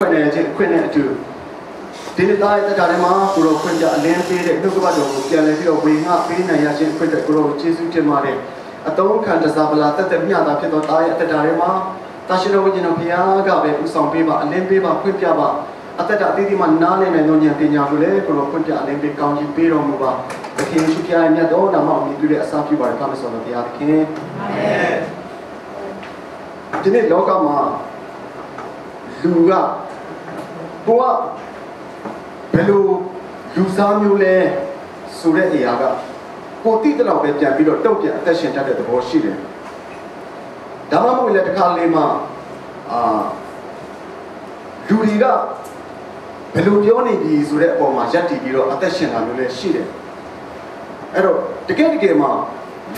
ခွင့်နဲ့ချင်းခွင့်နဲ့အတူဒီနေ့သားရဲ့တက်တာထဲမှာကိုရောခွင့်ကြအလင်းပေးတဲ့နှုတ်ကပတ်တော်ကိုပြန်လည်ပြီးတော့ဝေငှပေးနိုင်ရခြင်းခွင့်တဲ့ကိုရောကျေးဇူးတင်ပါတယ်အတုံးခံတစားပလာတက်တဲ့မြတ်တာဖြစ်သောသားရဲ့တက်တာထဲမှာတာရှိတော်ဝိညာဉ်တော်ဘုရားကပဲဥဆောင်ပေးပါအလင်းပေးပါခွင့်ပြပါအသက်တာအသီးသီးမှာနားလည်နိုင်သောဉာဏ်ပညာကိုလည်းကိုရောခွင့်ပြအလင်းပေးကောင်းကြီးပေးတော်မူပါသခင်ယေရှုခရစ်ရဲ့မြတ်တော်နာမကိုမြည်ပြုတဲ့အစာပြုပါတယ်ဖခင်ဆောတော်ဘုရားသခင်အာမင်ဒီနေ့လောကမှာလူက ကိုကဘယ်လိုလူစားမျိုးလဲဆိုတဲ့အရာကကိုတိတလောက်ပဲပြန်ပြီးတော့တုတ်ပြန်အသက်ရှင်တတ်တဲ့သဘောရှိတယ်။ဒါမှမဟုတ်လေတစ်ခါလေးမှအာလူတွေကဘယ်လိုပြောနေပြီဆိုတဲ့အပေါ်မှာယက်တည်ပြီးတော့အသက်ရှင်တာမျိုးလည်းရှိတယ်။အဲ့တော့တကယ်တကယ်မှ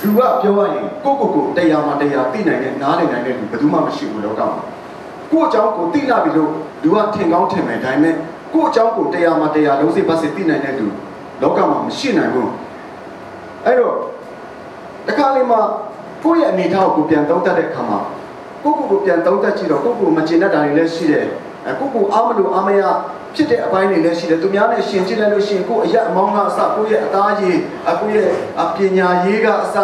လူကပြောရရင်ကိုကိုကိုတရားမှတရားသိနိုင်တဲ့နားလည်နိုင်တဲ့လူဘယ်သူမှမရှိဘူးလောကမှာ။ကိုယ့်အကြောင်းကိုသိလာပြီလို့ လူကထင်ကောင်းထင်မယ်ဒါပေမဲ့ကိုယ့်အကြောင်းကိုတရားမှတရားလုံးစိတ်ပတ်စိတ်သိနိုင်တဲ့လူလောကမှာမရှိနိုင်ဘူးအဲ့တော့တခါလေးမှကိုယ့်ရဲ့အနေအထားကိုပြန်သုံးသပ်တဲ့အခါမှာကိုယ့်ကိုယ်ကိုပြန်သုံးသပ်ကြည့်တော့ကိုယ့်ကိုယ်မကျေနပ်တာတွေလည်းရှိတယ်အဲကိုယ့်ကိုယ်အားမလို့အားမရဖြစ်တဲ့အပိုင်းတွေလည်းရှိတယ်သူများနဲ့ရှင်ကြည့်လိုက်လို့ရှိရင်ကိုယ့်အရက်အမောင်းကအစကိုယ့်ရဲ့အသားရည်အကိုယ့်ရဲ့ပညာရေးကအစ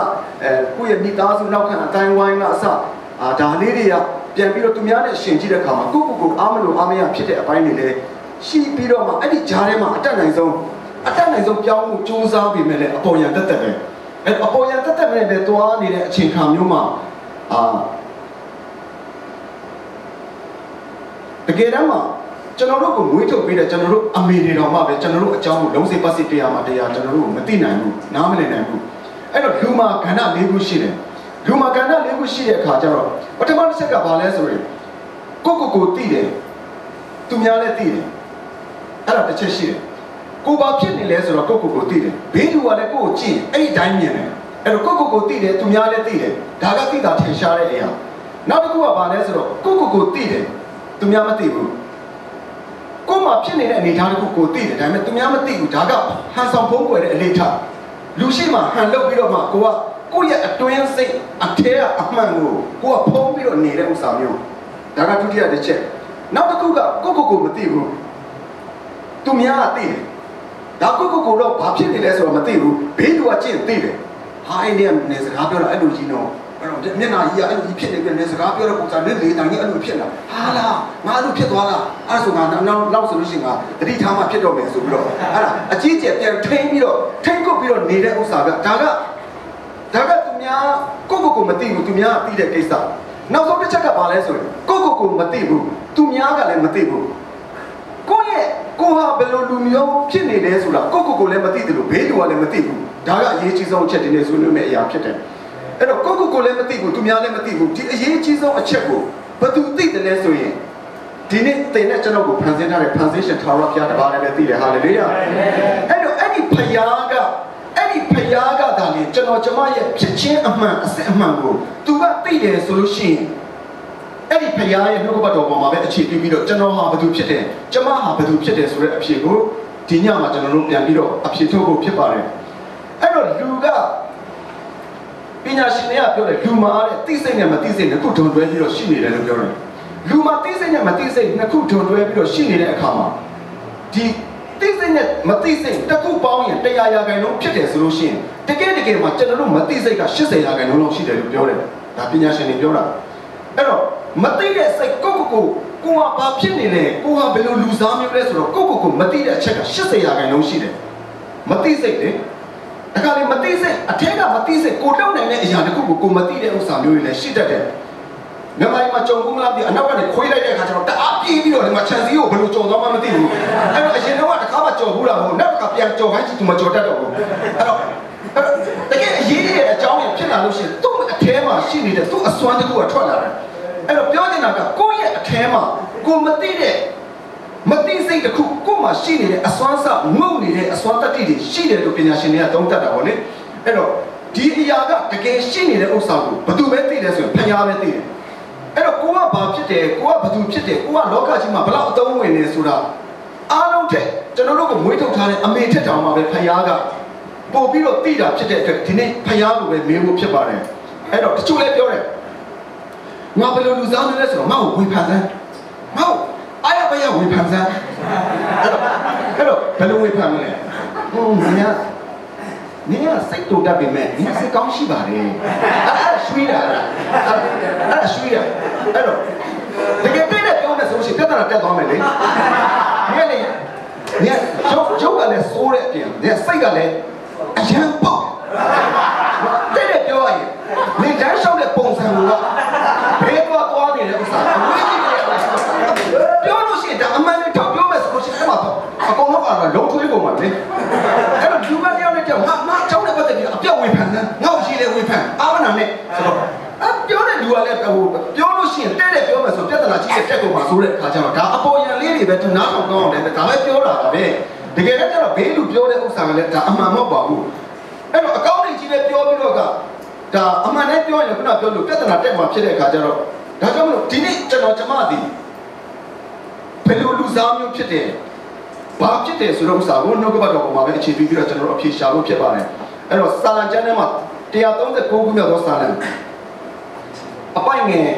အဲကိုယ့်ရဲ့မိသားစုနောက်ခံအတိုင်းဝိုင်းကအစ အာဒါလေးတွေကပြန်ပြီးတော့သူများနဲ့ရှင်ကြည့်တဲ့အခါမှာကိုယ့်ကိုယ်ကိုအားမလို့အားမရဖြစ်တဲ့အပိုင်းတွေလည်းရှိပြီးတော့မှအဲ့ဒီဂျားထဲမှာအတက်နိုင်ဆုံးအတက်နိုင်ဆုံးပြောင်းမှုစူးစမ်းပြီးမဲ့လည်းအပေါ်ရန်တက်တက်ပဲအဲအပေါ်ရန်တက်တက်ပဲပဲသွားနေတဲ့အချိန်ခါမျိုးမှာအာတကယ်တမ်းမှာကျွန်တော်တို့ကိုမွေးထုတ်ပေးတဲ့ကျွန်တော်တို့အမေတွေတော်မှပဲကျွန်တော်တို့အကြောင်းကိုလုံးစိတ်ပတ်စိတ်တရားမှတရားကျွန်တော်တို့ကိုမသိနိုင်ဘူးနားမလည်နိုင်ဘူးအဲ့တော့လူမှာကဏ္ဍ၄ခုရှိတယ် လူမှာကဏ္ဍ၄ခုရှိတဲ့အခါကျတော့ပထမတစ်ချက်ကဘာလဲဆိုရင်ကိုကိုကိုသိတယ်သူများလည်းသိတယ်အဲ့ဒါတစ်ချက်ရှိတယ်ကိုဘာဖြစ်နေလဲဆိုတော့ကိုကိုကိုသိတယ်ဘေးလူကလည်းကိုကိုကြည့်အဲ့ဒီတိုင်းမြင်တယ်အဲ့တော့ကိုကိုကိုသိတယ်သူများလည်းသိတယ်ဒါကသိတာထင်ရှားတဲ့အရာနောက်တစ်ခုကဘာလဲဆိုတော့ကိုကိုကိုသိတယ်သူများမသိဘူးကိုမှဖြစ်နေတဲ့အနေအထားတစ်ခုကိုသိတယ်ဒါပေမဲ့သူများမသိဘူးဒါကဟန်ဆောင်ဖုံးကွယ်တဲ့အနေအထားလူရှိမှဟန်လုပ်ပြီးတော့မှကိုက ကိုယ့်ရဲ့အတွင်းစိတ်အထဲကအမှန်ကိုကိုကဖုံးပြီးတော့နေတဲ့ဥစ္စာမျိုးဒါကဒုတိယတစ်ချက်နောက်တစ်ခုကကိုကိုကိုမသိဘူးသူများကသိတယ်ဒါကိုကိုကိုတော့ဘာဖြစ်နေလဲဆိုတော့မသိဘူးဘေးလူကကြည့်သိတယ်ဟာအဲ့ဒီကနေစကားပြောတာအဲ့လိုကြီးတော့အဲ့တော့မျက်နှာကြီးကအဲ့လိုကြီးဖြစ်နေပြန်နေစကားပြောတဲ့ပုံစံနဲ့လေတန်ကြီးအဲ့လိုဖြစ်လာဟာလားငါအဲ့လိုဖြစ်သွားလားအဲ့ဆိုငါနောက်နောက်ဆိုလို့ရှိရင်ငါတတိထားမှဖြစ်တော့မယ်ဆိုပြီးတော့အဲ့ဒါအကြီးကျယ်ပြန်ထိန်းပြီးတော့ထိန်းကုတ်ပြီးတော့နေတဲ့ဥစ္စာကဒါက ဒါကသူများကိုကိုကိုမသိဘူးသူများသိတဲ့ကိစ္စနောက်ဆုံးတစ်ချက်ကဘာလဲဆိုရင်ကိုကိုကိုမသိဘူးသူများကလည်းမသိဘူးကိုယ့်ရဲ့ကိုဟာဘယ်လိုလူမျိုးဖြစ်နေလဲဆိုတာကိုကိုကိုလည်းမသိတယ်လို့ဘေးလူကလည်းမသိဘူးဒါကအရေးကြီးဆုံးအချက်ဒီနေ့ဆွေးနွေးမယ့်အရာဖြစ်တယ်အဲ့တော့ကိုကိုကိုလည်းမသိဘူးသူများလည်းမသိဘူးဒီအရေးကြီးဆုံးအချက်ကိုဘယ်သူသိတယ်လဲဆိုရင်ဒီနေ့တင်တဲ့ကျွန်တော်ကိုဖန်ဆင်းထားတဲ့ transition ထာဝရဘုရားတပါးလည်းပဲသိတယ် hallelujah အဲ့တော့အဲ့ဒီဖယားက အဲ့ဒီဖယားကဒါလေကျွန်တော်ကျမရဲ့ဖြစ်ချင်းအမှန်အစစ်အမှန်ကိုသူကသိတယ်ဆိုလို့ရှိရင်အဲ့ဒီဖယားရဲ့နှုတ်ကပတ်တော်ပေါ်မှာပဲအခြေပြုပြီးတော့ကျွန်တော်ဟာဘယ်သူဖြစ်တယ်ကျမဟာဘယ်သူဖြစ်တယ်ဆိုတဲ့အဖြေကိုဒီညမှာကျွန်တော်တို့ပြန်ပြီးတော့အဖြေထုတ်ဖို့ဖြစ်ပါတယ်အဲ့တော့လူကပညာရှင်တွေကပြောတယ်လူမှာတဲ့သိစိတ်နဲ့မသိစိတ်နှစ်ခုထုံတွဲပြီးတော့ရှိနေတယ်လို့ပြောတယ်လူမှာသိစိတ်နဲ့မသိစိတ်နှစ်ခုထုံတွဲပြီးတော့ရှိနေတဲ့အခါမှာဒီ သိစိတ်နဲ့မသိစိတ်တစ်ခုပေါင်းရင်100ရာခိုင်နှုန်းဖြစ်တယ်ဆိုလို့ရှိရင်တကယ်တကယ်မှာကျွန်တော်တို့မသိစိတ်က80ရာခိုင်နှုန်းလောက်ရှိတယ်လို့ပြောတယ်ဒါပညာရှင်တွေပြောတာအဲ့တော့မသိတဲ့စိတ်ကိုကိုကိုကိုကဘာဖြစ်နေလဲကိုကဘယ်လိုလူစားမျိုးလဲဆိုတော့ကိုကိုကိုမသိတဲ့အချက်က80ရာခိုင်နှုန်းရှိတယ်မသိစိတ်လေဒါကလည်းမသိစိတ်အထက်ကမသိစိတ်ကိုတောက်နိုင်တဲ့အရာတခုကိုကိုမသိတဲ့ဥစ္စာမျိုးတွေလည်းရှိတတ်တယ် မြန်မာပြည်မှာကြုံဘူးမလားပြအနောက်ကနေခွေးလိုက်တဲ့အခါကျတော့တအားပြေးပြီးတော့ဒီမှာခြံစည်းကိုဘယ်လိုကြုံသွားမှမသိဘူးအဲ့တော့အရင်တော့တစ်ခါမှကြော်ဘူးလားမဟုတ်နောက်တစ်ခါပြန်ကြော်ခိုင်းချင်သူမကြော်တတ်တော့ဘူးအဲ့တော့တကယ်အရေးကြီးတဲ့အကြောင်းရဖြစ်လာလို့ရှိရင်သူ့အထဲမှာရှိနေတဲ့သူ့အစွမ်းတစ်ခုကထွက်လာတယ်အဲ့တော့ပြောနေတာကကိုယ့်ရဲ့အထဲမှာကိုမသိတဲ့မသိစိတ်တစ်ခုကိုယ်မှာရှိနေတဲ့အစွမ်းစငုံနေတဲ့အစွမ်းတတ္တိတွေရှိတယ်လို့ပညာရှင်တွေကသုံးသပ်တာပေါ့လေအဲ့တော့ဒီအရာကတကယ်ရှိနေတဲ့ဥစ္စာကိုဘယ်သူပဲသိတယ်ဆိုရင်ဖျားပဲသိတယ် အဲ့တော့ကိုကဘာဖြစ်တယ်ကိုကဘသူဖြစ်တယ်ကိုကလောကကြီးမှာဘလောက်အသုံးဝင်နေဆိုတာအားလုံးထက်ကျွန်တော်တို့ကမွေးထုတ်ထားတဲ့အမေထက်တောင်မှပဲဖျားကပို့ပြီးတော့သိတာဖြစ်တဲ့အတွက်ဒီနေ့ဖျားကိုပဲမေးဖို့ဖြစ်ပါတယ်အဲ့တော့တချို့လည်းပြောတယ်ငါဘယ်လိုလူစားနေလဲဆိုတော့ငါ့ကိုဝေဖန်တယ်ငါ့ကိုအားရပါရဝေဖန်စမ်းအဲ့တော့အဲ့တော့ဘယ်လိုဝေဖန်မလဲဟိုမင်းက မင်းကစိတ်တူတတ်ပေမဲ့မင်းစိတ်ကောင်းရှိပါတယ်အဲ့ဒါရွှေ့တာအဲ့ဒါရွှေ့တာအဲ့တော့တကယ်ပြည့်တဲ့ပြောမယ်ဆိုရှင်ပြဿနာတက်သွားမယ်လေမင်းလေမင်းရုပ်ရုပ်ကလည်းစိုးတဲ့အပြင်မင်းစိတ်ကလည်းအရန်ပေါ့တဲ့တဲ့ပြောရရင်နေတန်းလျှောက်တဲ့ပုံစံကဘယ်တော့သွားနေလဲဥစ္စာအဝေးကြီးတယ်ပြောလို့ရှိရင်ဒါအမှန်နဲ့ထောက်ပြောမယ်ဆိုလို့ရှိရင်အဲ့မှာအကုန်လုံးကတော့လုံးထွေးကုန်ပါလေအဲ့တော့လူမတယောက်နဲ့တယောက်ငါငါကြောင်းတဲ့ပတ်သက်ပြီးအပြောက်ဝေဖန်တယ်ငါ့ရှိလေဝေဖန်အာမနာနဲ့ဆိုတော့အပြောတဲ့လူကလည်းဟိုပြောလို့ရှိရင်တဲ့တဲ့ပြောမယ်ဆိုပြဿနာကြီးတဲ့တက်ကုန်ပါ ဆိုတဲ့အခါကျတော့ဒါအပေါ်ရန်လေးတွေပဲသူနားထောင်ကောင်းအောင်တယ်ဒါပဲပြောတာပါပဲတကယ်လည်းကျတော့ဘေးလူပြောတဲ့ဥစ္စာကလည်းဒါအမှန်မဟုတ်ပါဘူးအဲ့တော့အကောင့်တွေကြီးပဲပြောပြီးတော့ကဒါအမှန်နဲ့ပြောရင်ခုနပြောလို့ပြဿနာတက်မှာဖြစ်တဲ့အခါကျတော့ဒါကြောင့်မလို့ဒီနေ့ကျွန်တော်ကျမသည်ဘယ်လိုလူစားမျိုးဖြစ်တယ်ဘာဖြစ်တယ်ဆိုတော့ဥစ္စာကိုနှုတ်ကပတ်တော်ပေါ်မှာပဲအခြေပြီးပြီးတော့ကျွန်တော်တို့အဖြေရှာလို့ဖြစ်ပါတယ်အဲ့တော့စာလံကျမ်းထဲမှာ139ခုမြောက်သောစာလံအပိုင်ငယ်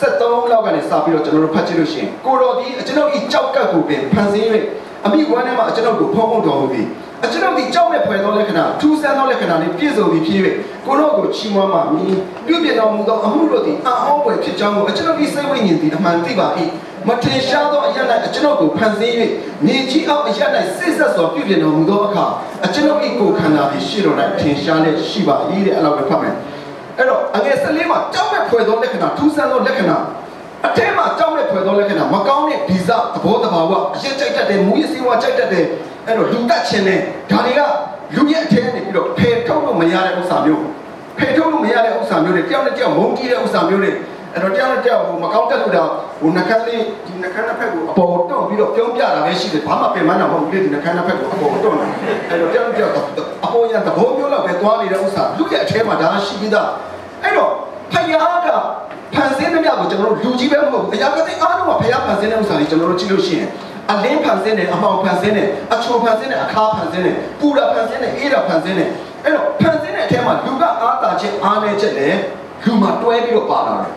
73လောက်ကနေစပြီးတော့ကျွန်တော်တို့ဖတ်ကြည့်လို့ရှိရင်ကိုတော်ဒီအကျွန်ုပ်ဤကြောက်ကပ်ကိုပင်ဖန်ဆင်း၍အမိဝမ်းထဲမှာအကျွန်ုပ်ကိုဖုံးဖုံးတော်မူပြီးအကျွန်ုပ်ဒီကြောက်မဲ့ဖွယ်သောလက္ခဏာထူးဆန်းသောလက္ခဏာနှင့်ပြည့်စုံပြီးဖြစ်၍ကိုတော်ကိုချီးမွမ်းပါမည်ပြုပြင်တော်မူသောအမှုတို့သည်အံ့ဩဖွယ်ဖြစ်ကြောင်းကိုအကျွန်ုပ်ဤစိတ်ဝိညာဉ်သည်အမှန်သိပါ၏မထင်ရှားသောအရာ၌အကျွန်ုပ်ကိုဖန်ဆင်း၍မြေကြီးအောက်အရာ၌စစ်ဆက်စွာပြုပြင်တော်မူသောအခါအကျွန်ုပ်ဤကိုယ်ခန္ဓာသည်ရှေ့တော်၌ထင်ရှားလျက်ရှိပါ၏တဲ့အဲ့လိုပဲဖတ်မယ် အဲ့တော့အငယ်14မှာကြောက်မဲ့ဖွယ်သောလက္ခဏာထူးဆန်းသောလက္ခဏာအထဲမှာကြောက်မဲ့ဖွယ်သောလက္ခဏာမကောင်းတဲ့ဗီဇသဘောတဘာဝအရက်ကြိုက်တတ်တယ်မူရစီဝါကြိုက်တတ်တယ်အဲ့တော့လူတက်ခြင်းနဲ့ဒါတွေကလူရဲ့အထဲကနေပြီးတော့ဖယ်ထုတ်လို့မရတဲ့ဥစ္စာမျိုးဖယ်ထုတ်လို့မရတဲ့ဥစ္စာမျိုးတွေတယောက်နဲ့တယောက်မုန်းတီးတဲ့ဥစ္စာမျိုးတွေ အဲ့တော့တယောက်နဲ့တယောက်ဟိုမကောင်းတက်လို့တော့ဟိုနှကန်းလေးဒီနှကန်းတစ်ဖက်ကိုအပေါ်တုံပြီးတော့ပြောင်းပြတာပဲရှိတယ်ဘာမှပြင်မနာမဟုတ်ဘူးလေဒီနှကန်းတစ်ဖက်ကိုအပေါ်တုံတာအဲ့တော့တယောက်နဲ့တယောက်အပေါ်ရန်သဘောမျိုးလောက်ပဲသွားနေတဲ့ဥစ္စာလူရဲ့အထဲမှာဒါရှိပြီးသားအဲ့တော့ဖယားကဖန်ဆင်းတဲ့မြတ်ကိုကျွန်တော်တို့လူကြီးပဲမဟုတ်ဘူးအရာကတိအားလုံးကဖယားဖန်ဆင်းတဲ့ဥစ္စာတွေကျွန်တော်တို့ကြည့်လို့ရှိရင်အလင်းဖန်ဆင်းတယ်အမောင်ဖန်ဆင်းတယ်အချိုဖန်ဆင်းတယ်အခါဖန်ဆင်းတယ်ပူတာဖန်ဆင်းတယ်အေးတာဖန်ဆင်းတယ်အဲ့တော့ဖန်ဆင်းတဲ့အထဲမှာလူကအားတာခြင်းအားနေချက်လည်းလူမှာတွဲပြီးတော့ပါလာတယ်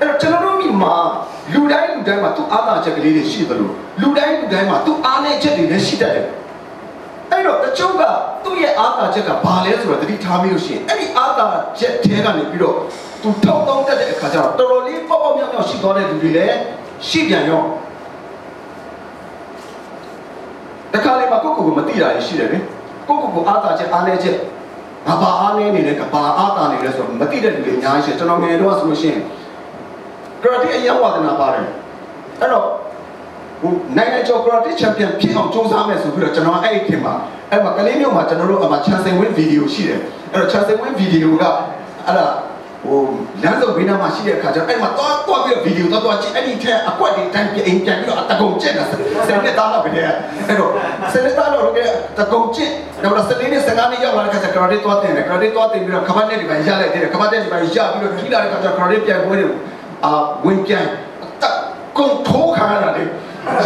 အဲ့တော့ကျွန်တော်တို့မိမှာလူတိုင်းလူတိုင်းမှာသူ့အားသာချက်ကလေးတွေရှိသလိုလူတိုင်းလူတိုင်းမှာသူ့အားနည်းချက်တွေလည်းရှိတတ်တယ်အဲ့တော့တချို့ကသူ့ရဲ့အားသာချက်ကဘာလဲဆိုတော့တတိထားမိလို့ရှိရင်အဲ့ဒီအားသာချက်ထဲကနေပြီးတော့သူထောက်တောင်းတတ်တဲ့အခါကျတော့တော်တော်လေးပေါ့ပေါ့မြောက်မြောက်ရှိသွားတဲ့လူတွေလည်းရှိပြန်ရောတခါလေမှာကိုယ့်ကိုယ်ကိုမသိတာရှိတယ်လေကိုယ့်ကိုယ်ကိုအားသာချက်အားနည်းချက်ဘာဘာအားနည်းနေလဲကဘာအားသာနေလဲဆိုတော့မသိတဲ့လူတွေအများကြီးရှိတယ်ကျွန်တော်ငယ်တော့ဆိုလို့ရှိရင် ကရာတီအရင်ဝါဒနာပါတယ်အဲ့တော့ဟိုနိုင်ငံကျော်ကရာတီချန်ပီယံဖြစ်အောင်စူးစမ်းမယ်ဆိုပြီးတော့ကျွန်တော်အဲ့ဒီခင်မှာအဲ့မှာကလေးမျိုးမှာကျွန်တော်တို့အမှချန်ဆင်ဝင်းဗီဒီယိုရှိတယ်အဲ့တော့ချန်ဆင်ဝင်းဗီဒီယိုကအဲ့ဒါဟိုလမ်းစုံဘေးနားမှာရှိတဲ့အခါကျတော့အဲ့မှာတော့တော့ပြီးတော့ဗီဒီယိုတော့တော့ကြည့်အဲ့ဒီထဲအကွက်တွေတိုင်းပြင်ပြန်ပြီးတော့အတကုံကျက်တာဆယ်နှစ်သားလောက်ပဲအဲ့တော့ဆယ်နှစ်သားလောက်လည်းတကုံကျက်တော့ဆယ်နှစ်စကားနဲ့ရောက်လာတဲ့အခါကျကရာတီသွားတင်တယ်ကရာတီသွားတင်ပြီးတော့ခပတ်နဲ့ဒီပိုင်းရလိုက်တယ်ခပတ်နဲ့ဒီပိုင်းရပြီးတော့ကြီးလာတဲ့အခါကျကရာတီပြန်ပွဲတယ် အာဝင်ပြန်တကုံထိုးခါရတာလေ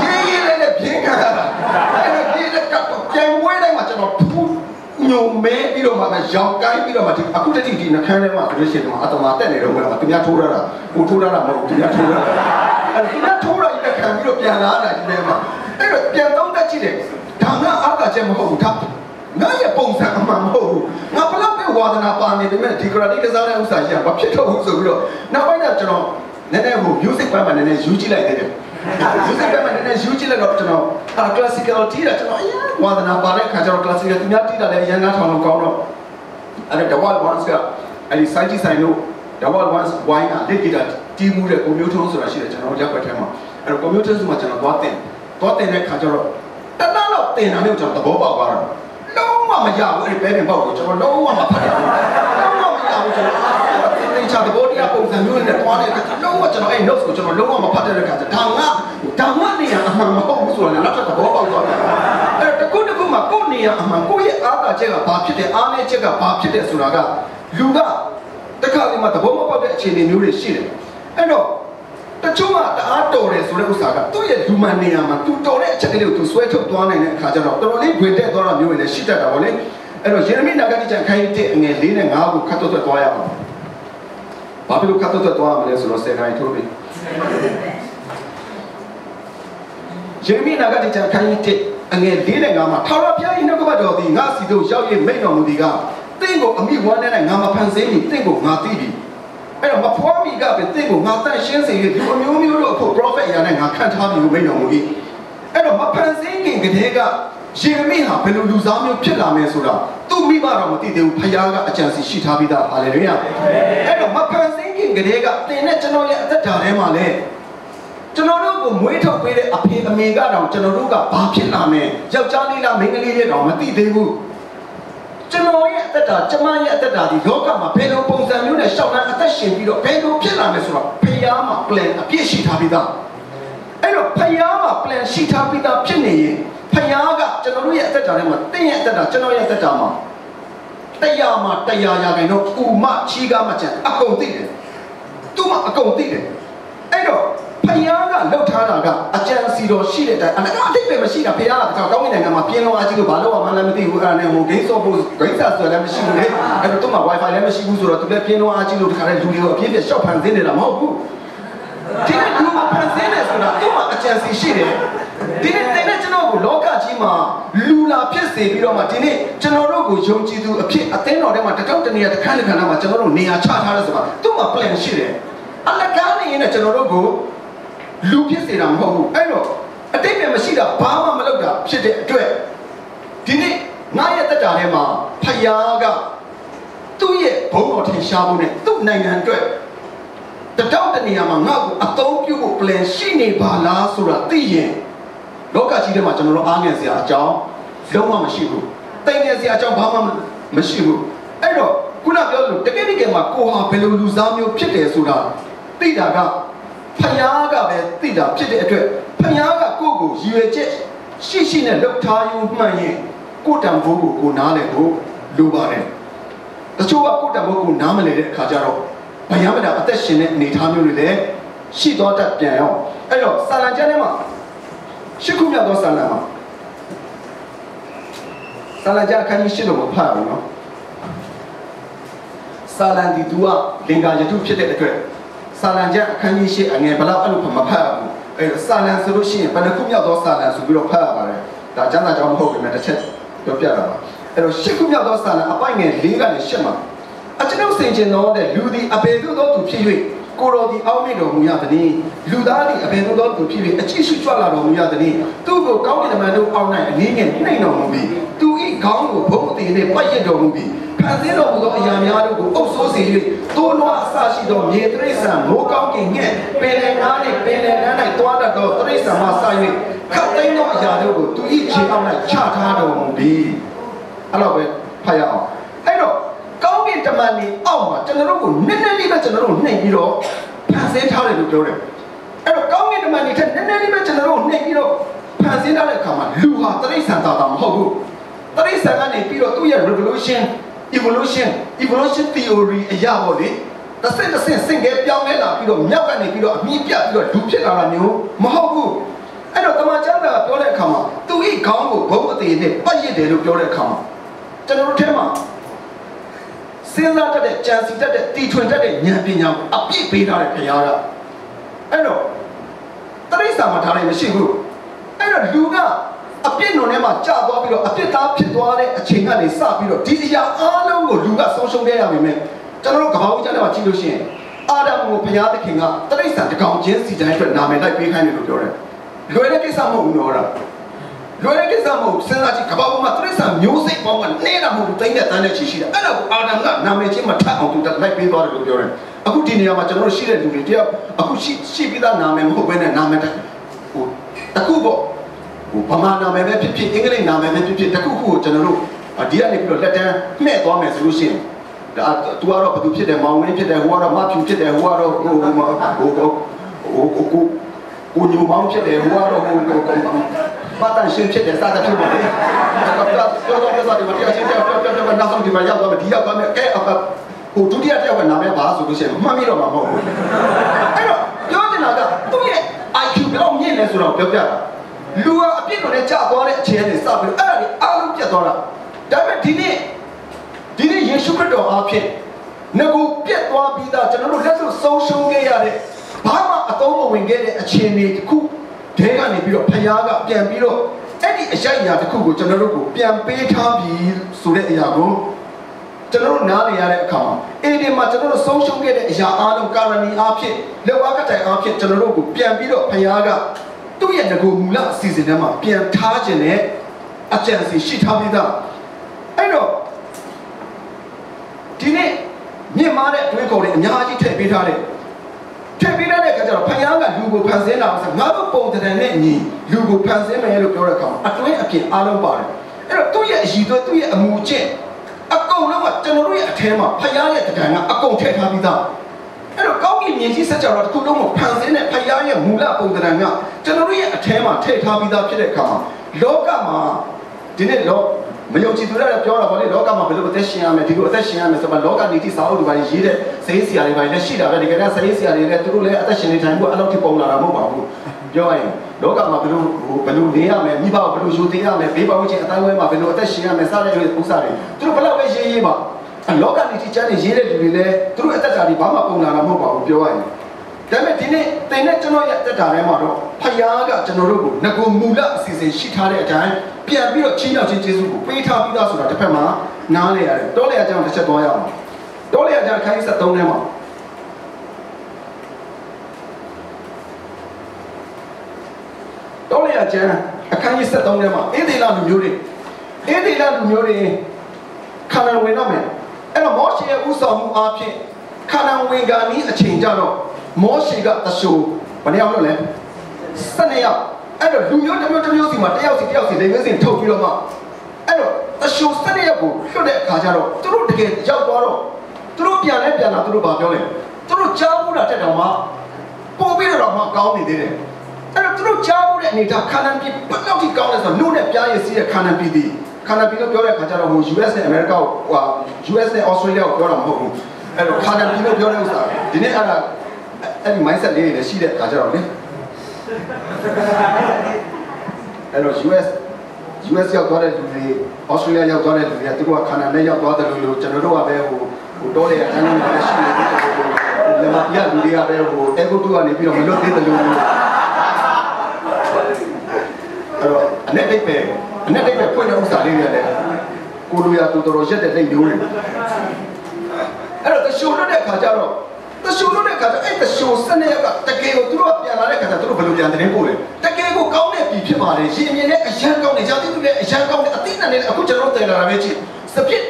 ရေးရေးလေးနဲ့ပြင်းခါရတာအဲ့တော့ဒီကပြန်ပွဲတိုင်းမှာကျွန်တော်ထူးညုံမဲပြီးတော့မှရောင်ကိုင်းပြီးတော့မှဒီအခုတတိဒီနှခမ်းထဲမှာဆိုလို့ရှိရင်တော့အတမတက်နေတော့မှသူများထိုးရတာကိုထိုးရတာမဟုတ်ဘူးသူများထိုးရတာအဲ့သူများထိုးရတဲ့ခံပြီးတော့ပြန်လာတာဒီထဲမှာအဲ့တော့ပြန်တော့တက်ကြည့်တယ်ဒါမှအားကချက်မဟုတ်ဘူးဒါငါရဲ့ပုံစံအမှန်မဟုတ်ဘူးငါဘလောက်ပဲဝါသနာပါနေပေမဲ့ဒီကရာတိကစားတဲ့ဥစ္စာကြီးကမဖြစ်တော့ဘူးဆိုပြီးတော့နောက်ပိုင်းကျကျွန်တော် နည်းနည်းဟို music ဘက်မှာနည်းနည်းယူကြည့်လိုက်တယ် music ဘက်မှာနည်းနည်းယူကြည့်လိုက်တော့ကျွန်တော်အာ classical တီးတာကျွန်တော်အရင်ဝါသနာပါတဲ့ခါကျတော့ classical သူများတီးတာလည်းအရင်နားထောင်လို့ကောင်းတော့အဲ့ဒါ Wall Once ကအဲ့ဒီ site ဆိုင်လို့ The Wall Once wine ကလက်ဂီတာတီးမှုတဲ့ကွန်ပျူတာဆိုတာရှိတယ်ကျွန်တော်ရပ်ပတ်ထဲမှာအဲ့တော့ကွန်ပျူတာဆိုမှကျွန်တော်သွားတင်သွားတင်တဲ့ခါကျတော့တနက်တော့တင်တာမျိုးကျွန်တော်သဘောပေါက်သွားတာလုံးဝမရဘူးအဲ့ဒီပဲပင်ပေါက်ကိုကျွန်တော်လုံးဝမဖတ်ရဘူးလုံးဝမရဘူးကျွန်တော်တင် ချသဘောတရားပုံစံမျိုးနဲ့တွားတဲ့အခါလုံးဝကျွန်တော်အဲ့ notes ကိုကျွန်တော်လုံးဝမဖတ်တဲ့အခါကျဒါငါဒါမှနေရအမှန်မဟုတ်ဘူးဆိုတော့လည်းနောက်ထပ်သဘောပေါက်သွားတယ်အဲ့တော့တခုတခုမှာကိုယ့်နေရအမှန်ကိုယ့်ရဲ့အားသာချက်ကဘာဖြစ်တယ်အားနည်းချက်ကဘာဖြစ်တယ်ဆိုတာကလူကတခါဒီမှာသဘောမပေါက်တဲ့အခြေအနေမျိုးတွေရှိတယ်အဲ့တော့တချို့ကတအားတော်တယ်ဆိုတဲ့ဥစ္စာကသူ့ရဲ့လူမှန်နေရာမှာသူတော်တဲ့အချက်ကလေးကိုသူဆွဲထုတ်သွားနိုင်တဲ့အခါကျတော့တော်တော်လေးဝင်တက်သွားတာမျိုးတွေလည်းရှိတတ်တာပေါ့လေအဲ့တော့ယေရမိနာဂတိကျမ်းခိုင်းတဲ့အငယ်၄နဲ့၅ကိုခတ်တော့သွားရအောင် ဘာဖြစ်လို့ခတ်တော့သွားရမလဲဆိုတော့ဆယ်ခိုင်းထိုးပြီယေရမိနာဂတိကျမ်းခန်းကြီး1အငယ်၄နဲ့5မှာထာဝရဘုရား၏နှုတ်ကပတ်တော်သည်ငါစီတို့ရောက်၍မိန့်တော်မူသည်ကတင့်ကိုအမိဝမ်းနဲ့ငါမဖန်ဆင်းမီတင့်ကိုငါသိပြီအဲ့တော့မဖွားမိကပဲတင့်ကိုငါတန့်ရှင်းစေ၍ဒီအမျိုးမျိုးတို့အခု prophet အရာနဲ့ငါခံထားပြီကိုမိန့်တော်မူ၏အဲ့တော့မဖန်ဆင်းခင်ကတည်းက ယေရမိဟာဘယ်လိုလူစားမျိုးဖြစ်လာမယ်ဆိုတာသူ့မိဘတော်မသိသေးဘူးဖခင်ကအကြံစီရှိထားပြီးသားဟာလေလုယာအဲ့တော့မဖန်ဆင်းခင်ကတည်းကသင်နဲ့ကျွန်တော်ရဲ့အသက်တာထဲမှာလည်းကျွန်တော်တို့ကိုမွေးထုတ်ပေးတဲ့အဖေအမေကတော့ကျွန်တော်တို့ကဘာဖြစ်လာမယ်ယောက်ျားလေးလားမိန်းကလေးလေးတော့မသိသေးဘူးကျွန်တော်ရဲ့အသက်တာကျမရဲ့အသက်တာဒီလောကမှာဘယ်လိုပုံစံမျိုးနဲ့ရှောက်လန်းအသက်ရှင်ပြီးတော့ဘယ်လိုဖြစ်လာမယ်ဆိုတော့ဖခင်မှာ plan အပြည့်ရှိထားပြီးသားအဲ့တော့ဖခင်မှာ plan ရှိထားပြီးသားဖြစ်နေရင် ဖခင်ကကျွန်တော်တို့ရဲ့အသက်တာထဲမှာတင်းရဲ့အသက်တာကျွန်တော်ရဲ့အသက်တာမှာတရားမှာတရားရာခိုင်တော့ဥမချီးကားမှချန်အကုန်သိတယ်သူ့မှာအကုန်သိတယ်အဲ့တော့ဖယားကလှုပ်ထားတာကအကြံစီတော်ရှိတဲ့အတိုင်းအနကအတိတ်ပဲမရှိတာဖယားကတောင်းနေတဲ့နိုင်ငံမှာပြင်းလုံးအားကြီးလို့ဘာလို့မှလည်းမသိဘူးအဲ့ဒါနဲ့ဟိုဂိမ်းဆော့ဖို့ဂိမ်းဆာဆိုလည်းမရှိဘူးလေအဲ့တော့သူ့မှာ wifi လည်းမရှိဘူးဆိုတော့သူလည်းပြင်းလုံးအားကြီးလို့တခါတည်းလူတွေကိုအပြည့်ပြည့်ရှော့ဖန်ဆင်းနေတာမဟုတ်ဘူး ဒီနေ့လူမှာဖန်ဆင်းနေဆိုတာသူ့မှာအကြံစီရှိတယ်ဒီနေ့တဲ့နဲ့ကျွန်တော်ကိုလောကကြီးမှာလူလာဖြစ်စေပြီးတော့မှဒီနေ့ကျွန်တော်တို့ကိုယုံကြည်သူအဖြစ်အသင်းတော်ထဲမှာတကောက်တနေရာတစ်ခါတစ်ခါမှာကျွန်တော်တို့နေရာချထားရဲဆိုတာသူ့မှာ plan ရှိတယ်အလကားနေရင်ကျွန်တော်တို့ကိုလူဖြစ်စေတာမဟုတ်ဘူးအဲ့တော့အတိတ်ပဲမရှိတာဘာမှမလုပ်တာဖြစ်တဲ့အတွက်ဒီနေ့ငါရဲ့တက်တာထဲမှာဖယားကသူ့ရဲ့ဘုံတော်ထင်ရှားမှုနဲ့သူ့နိုင်ငံအတွက် တတောက်တနေရာမှာငါ့ကိုအသုံးပြုဖို့ plan ရှိနေပါလားဆိုတာသိရင်လောကကြီးထဲမှာကျွန်တော်တို့အားငယ်စရာအကြောင်းလုံးဝမရှိဘူးတိမ်ငယ်စရာအကြောင်းဘာမှမရှိဘူးအဲ့တော့ခုနပြောလို့တကယ်တကယ်မှာကိုဟာဘယ်လိုလူစားမျိုးဖြစ်တယ်ဆိုတာသိတာကဖယားကပဲသိတာဖြစ်တဲ့အတွက်ဖယားကကိုယ့်ကိုရည်ရွယ်ချက်ရှိရှိနဲ့လှုပ်ထားယူမှန်ရင်ကိုတံဘိုးကိုကိုနားလည်ဖို့လိုပါတယ်တချို့ကကိုတံဘိုးကိုနားမလည်တဲ့အခါကျတော့ ဘယံမတာအသက်ရှင်တဲ့အနေအထားမျိုးတွေလည်းရှိတော့တတ်ပြန်အောင်အဲ့တော့စာလံကျမ်းထဲမှာရှစ်ခုမြောက်သောစာလံမှာစာလံကျမ်းအခန်းကြီးရှစ်လို့မဖတ်ဘူးနော်စာလံဒီသူကလင်္ကာယထုဖြစ်တဲ့အတွက်စာလံကျမ်းအခန်းကြီးရှစ်အငယ်ဘလောက်အဲ့လိုမဖတ်ဘူးအဲ့စာလံဆိုလို့ရှိရင်ဘယ်နှခုမြောက်သောစာလံဆိုပြီးတော့ဖတ်ရပါတယ်ဒါကျမ်းစာကြောင့်မဟုတ်ဘူးမြတ်တစ်ချက်ပြောပြတာပါအဲ့တော့ရှစ်ခုမြောက်သောစာလံအပိုင်ငယ်၄ကနေရှစ်မှာ အကျွန်ုပ်စင်ကျင်သောတဲ့လူသည်အပေသို့သောသူဖြစ်၍ကိုတော်ဒီအောက်မေ့တော်မူရသည်။လူသားသည်အဘယ်သို့သောသူဖြစ်၍အချစ်ရှိကြွလာတော်မူရသည်။သူ့ကိုကောင်းကင်တမန်တို့အောက်၌အနည်းငယ်နှိမ့်တော်မူပြီးသူ၏ခေါင်းကိုဘုံအသေးနှင့်ပတ်ရတော်မူပြီးဖန်ဆင်းတော်မူသောအရာများတို့ကိုအုပ်ဆိုးစေ၍သိုးနွားအစရှိသောမြေတရိษံမိုးကောင်းကင်ငှက်ပင်လယ်နားနှင့်ပင်လယ်နား၌တွားတတ်သောတရိษံမှစ၍ခတ်သိမ်းသောအရာတို့ကိုသူ၏ခြေအောက်၌ချထားတော်မူပြီးအဲ့တော့ပဲဖတ်ရအောင်အဲ့ တော့ကောင်းကင်တမန်နေအောက်မှာကျွန်တော်တို့ကိုနည်းနည်းလေးပဲကျွန်တော်တို့နှိမ်ပြီးတော့ဖန်ဆင်းထားတယ်လို့ပြောတယ်အဲ့တော့ကောင်းကင်တမန်နေထက်နည်းနည်းလေးပဲကျွန်တော်တို့နှိမ်ပြီးတော့ဖန်ဆင်းထားတဲ့အခါမှာလူဟာတရိษံသာသာမဟုတ်ဘူးတရိษံကနေပြီးတော့သူ့ရဲ့ revolution evolution evolution theory အရာပေါ့လေတစ်ဆင့်တစ်ဆင့်ဆင့်ကဲပြောင်းလဲလာပြီးတော့မြောက်ကနေပြီးတော့အမြင့်ပြတ်ပြီးတော့ဒူဖြစ်လာတာမျိုးမဟုတ်ဘူးအဲ့တော့တမန်ကျမ်းစာပြောတဲ့အခါမှာသူ့ဤခေါင်းကိုဘုံအသေးနဲ့ပတ်ရစ်တယ်လို့ပြောတဲ့အခါမှာကျွန်တော်တို့ထဲမှာ စဉ်းစားတတ်တဲ့ကြံစီတတ်တဲ့တီထွင်တတ်တဲ့ဉာဏ်ပညာကိုအပြည့်ပေးထားတဲ့ဘုရားကအဲ့တော့တရိစ္ဆာမှာထားတယ်မရှိဘူးအဲ့တော့လူကအပြစ်နုံထဲမှာကြာသွားပြီးတော့အပြစ်သားဖြစ်သွားတဲ့အချိန်ကနေစပြီးတော့ဒီအရာအားလုံးကိုလူကဆုံးရှုံးခဲ့ရပြီမဲ့ကျွန်တော်တို့ကဘာဦးကျမ်းထဲမှာကြည့်လို့ရှိရင်အာဒမ်ကိုဘုရားသခင်ကတရိစ္ဆာတကောင်ချင်းစီတိုင်းအတွက်နာမည်လိုက်ပေးခိုင်းတယ်လို့ပြောတယ်လွယ်တဲ့ကိစ္စမဟုတ်ဘူးနော်လား လွယ်တဲ့ကိစ္စမဟုတ်စဉ်းစားကြည့်ကဘာပေါ်မှာတရိစ္ဆာမျိုးစိတ်ပေါင်းကနေတာမဟုတ်ဘူးတိုင်းတဲ့တန်းတဲ့ချီရှိတယ်အဲ့ဒါကိုအာဒမ်ကနာမည်ချင်းမထပ်အောင်သူလိုက်ပေးသွားတယ်လို့ပြောတယ်အခုဒီနေရာမှာကျွန်တော်တို့ရှိတဲ့လူတွေတယောက်အခုရှိရှိပြီးသားနာမည်မဟုတ်ဘဲနဲ့နာမည်တက်ဟိုတခုပေါ့ဟိုဗမာနာမည်ပဲဖြစ်ဖြစ်အင်္ဂလိပ်နာမည်ပဲဖြစ်ဖြစ်တခုခုကိုကျွန်တော်တို့ဒီကနေပြီးတော့လက်တန်းမှဲ့သွားမယ်ဆိုလို့ရှိရင်ဒါသူကတော့ဘယ်သူဖြစ်တယ်မောင်မင်းဖြစ်တယ်ဟိုကတော့မဖြူဖြစ်တယ်ဟိုကတော့ဟိုဟိုဟိုဟိုဟိုကိုကိုညူမောင်ဖြစ်တယ်ဟိုကတော့ဟိုဟို ဘာတန်ရှင်းဖြစ်တယ်စသဖြင့်ပေါ့လေတော့တော့တော့တော့တော့ဒီမှာတရားချင်းပြောပြောပြောပြောနောက်ဆုံးဒီမှာရောက်သွားမယ်ဒီရောက်သွားမယ်ကဲအခါဟိုဒုတိယတစ်ယောက်ကနာမည်ပါဆိုလို့ရှိရင်မှတ်မိတော့မှာမဟုတ်ဘူးအဲ့တော့ပြောချင်တာကသူ့ရဲ့ IQ ဘယ်တော့မြင့်လဲဆိုတော့ပြောပြတာလူကအပြစ်ကိုလည်းကြာသွားတဲ့အချိန်ကနေစပြီးအဲ့ဒါကြီးအားလုံးပြတ်သွားတာဒါပေမဲ့ဒီနေ့ဒီနေ့ယေရှုခရစ်တော်အားဖြင့်ငကူပြတ်သွားပြီးသားကျွန်တော်တို့လက်စွပ်ဆုံးရှုံးခဲ့ရတဲ့ဘာမှအသုံးမဝင်ခဲ့တဲ့အခြေအနေတစ်ခု ဒဲကနေပြီးတော့ဖယားကပြန်ပြီးတော့အဲ့ဒီအရိုက်အရာတစ်ခုကိုကျွန်တော်တို့ကိုပြန်ပေးထားပြီဆိုတဲ့အရာကိုကျွန်တော်တို့နားလည်ရတဲ့အခါမှာအေဒီမှာကျွန်တော်တို့ဆုံးရှုံးခဲ့တဲ့အရာအားလုံးကာရဏီအားဖြင့်လက်ဝါးကတိုင်အားဖြင့်ကျွန်တော်တို့ကိုပြန်ပြီးတော့ဖယားကသူ့ရဲ့ငကိုမူလအစီအစဉ်ထဲမှာပြန်ထားခြင်းနဲ့အကြံစီရှိထားပြီးသားအဲ့တော့ဒီနေ့မြင့်မားတဲ့အတွေးခေါ်တွေအများကြီးထည့်ပေးထားတ ယ်ထည့်ပေးတဲ့အခါကျတော့ဖယားကလူကိုဖန်ဆင်းတာဆိုငါတို့ပုံတံနဲ့ညီလူကိုဖန်ဆင်းမယ်လို့ပြောတဲ့အခါမှာအတွင်းအပြင်အားလုံးပါတယ်အဲ့တော့သူ့ရဲ့အည်သွဲသူ့ရဲ့အမူအကျင့်အကုန်လုံးကကျွန်တော်တို့ရဲ့အထဲမှာဖယားရဲ့တဏ္ဍာကအကုန်ထည့်ထားပြီးသားအဲ့တော့ကောင်းကင်မြင်ရှိစကြဝဠာတစ်ခုလုံးကိုဖန်ဆင်းတဲ့ဖယားရဲ့မူလပုံတံကကျွန်တော်တို့ရဲ့အထဲမှာထည့်ထားပြီးသားဖြစ်တဲ့အခါမှာလောကမှာဒီနေ့လော မယုံကြည်သူတွေလည်းပြောတာပေါ့လေလောကမှာဘယ်လိုအသက်ရှင်ရမလဲဒီလိုအသက်ရှင်ရမယ်ဆိုတော့လောကနေတိစာအုပ်တွေပါရေးတဲ့စရေးဆရာတွေပါလည်းရှိတာပဲတကယ်တော့စရေးဆရာတွေလည်းသူတို့လည်းအသက်ရှင်နေထိုင်ဖို့အဲ့လောက်ထိပုံလာတာမဟုတ်ပါဘူးပြောရရင်လောကမှာဘယ်လိုဘယ်လိုနေရမယ်မိဘကိုဘယ်လိုယူသေးရမယ်ဘေးပတ်ဝန်းကျင်အတိုင်းဝဲမှာဘယ်လိုအသက်ရှင်ရမယ်စတဲ့ဥစ္စာတွေသူတို့ဘယ်လောက်ပဲရေးရေးပါလောကနေတိကျမ်းနေရေးတဲ့လူတွေလည်းသူတို့အသက်တာတွေဘာမှပုံလာတာမဟုတ်ပါဘူးပြောရရင်ဒါပေမဲ့ဒီနေ့တင်တဲ့ကျွန်တော်ရဲ့တက်တာထဲမှာတော့ဖယားကကျွန်တော်တို့ကိုငကိုမူလအစီအစဉ်ရှိထားတဲ့အတိုင်း ပြန်ပြီးတော့ချီးမြှောက်ခြင်းကျေးဇူးကိုပေးထားပြီးသားဆိုတာတစ်ဖက်မှာနားလေရတယ်တောလေအကြောင်းတစ်ချက်သွားရအောင်တောလေအကြောင်းခိုင်း73ထဲမှာတောလေအကြောင်းအခန်းကြီး73ထဲမှာအေဒေလာလူမျိုးတွေအေဒေလာလူမျိုးတွေခါနန်ဝင်တော့မယ်အဲ့တော့မောရှေရဲ့ဥဆောင်မှုအားဖြင့်ခါနန်ဝင်ကနီးအချိန်ကြတော့မောရှေကတရှူဘယ်နှယောက်လို့လဲ12ယောက် အဲ့တော့လူမျိုးတစ်မျိုးတစ်မျိုးစီမှာတစ်ယောက်စီတစ်ယောက်စီလေးမျိုးစီထုတ်ပြီးတော့မှအဲ့တော့တရှူ12ယောက်ကိုလွတ်တဲ့အခါကျတော့သူတို့တကယ်ရောက်သွားတော့သူတို့ပြန်လဲပြန်လာသူတို့ဘာပြောလဲသူတို့ကြားမှုတာတက်တော့မှပုံပြီးတော့မှကောင်းနေသေးတယ်အဲ့တော့သူတို့ကြားမှုတဲ့အနေထားခါနန်ပြည်ဘယ်လောက်ထိကောင်းလဲဆိုတော့လူနဲ့ပြားရည်စီးတဲ့ခါနန်ပြည်ဒီခါနန်ပြည်လို့ပြောတဲ့အခါကျတော့ဟို US နဲ့ America ကိုဟို US နဲ့ Australia ကိုပြောတာမဟုတ်ဘူးအဲ့တော့ခါနန်ပြည်လို့ပြောတဲ့ဥစ္စာဒီနေ့အဲ့ဒါအဲ့ဒီ mindset လေးတွေလည်းရှိတဲ့အခါကျတော့လေ အဲ့တော့ US US ရောက်သွားတဲ့လူတွေ Australia ရောက်သွားတဲ့လူတွေကသူတို့ကခန္ဓာနဲ့ရောက်သွားတယ်လို့လို့ကျွန်တော်တို့ကပဲဟိုဟိုတော့လေအတန်းလုံးတွေရှိနေတယ်ဟိုလမပြလူတွေကပဲဟို ego 2ကနေပြီးတော့မလွတ်သေးတယ်လို့အဲ့တော့အနေတိတ်ပဲအနေတိတ်ပဲဖွင့်တဲ့ဥစ္စာလေးတွေလည်းကိုလိုရတူတော်ရက်တဲ့တိတ်မျိုးတွေအဲ့တော့တရှိုးလွတ်တဲ့ခါကျတော့ တရှိုးလွတ်တဲ့ခါကျအဲ့တရှိုးစနေကတကယ်ကိုသူတို့ကပြန်လာတဲ့ခါကျသူတို့ဘယ်လိုပြန်တင်ပို့လဲတကယ်ကိုကောင်းတဲ့ပြည်ဖြစ်ပါလေရှင်မြင်တဲ့အရန်ကောင်းတဲ့ဇာတိလူတဲ့အရန်ကောင်းတဲ့အတိအနနဲ့အခုကျွန်တော်တင်လာတာပဲကြည့်စပစ်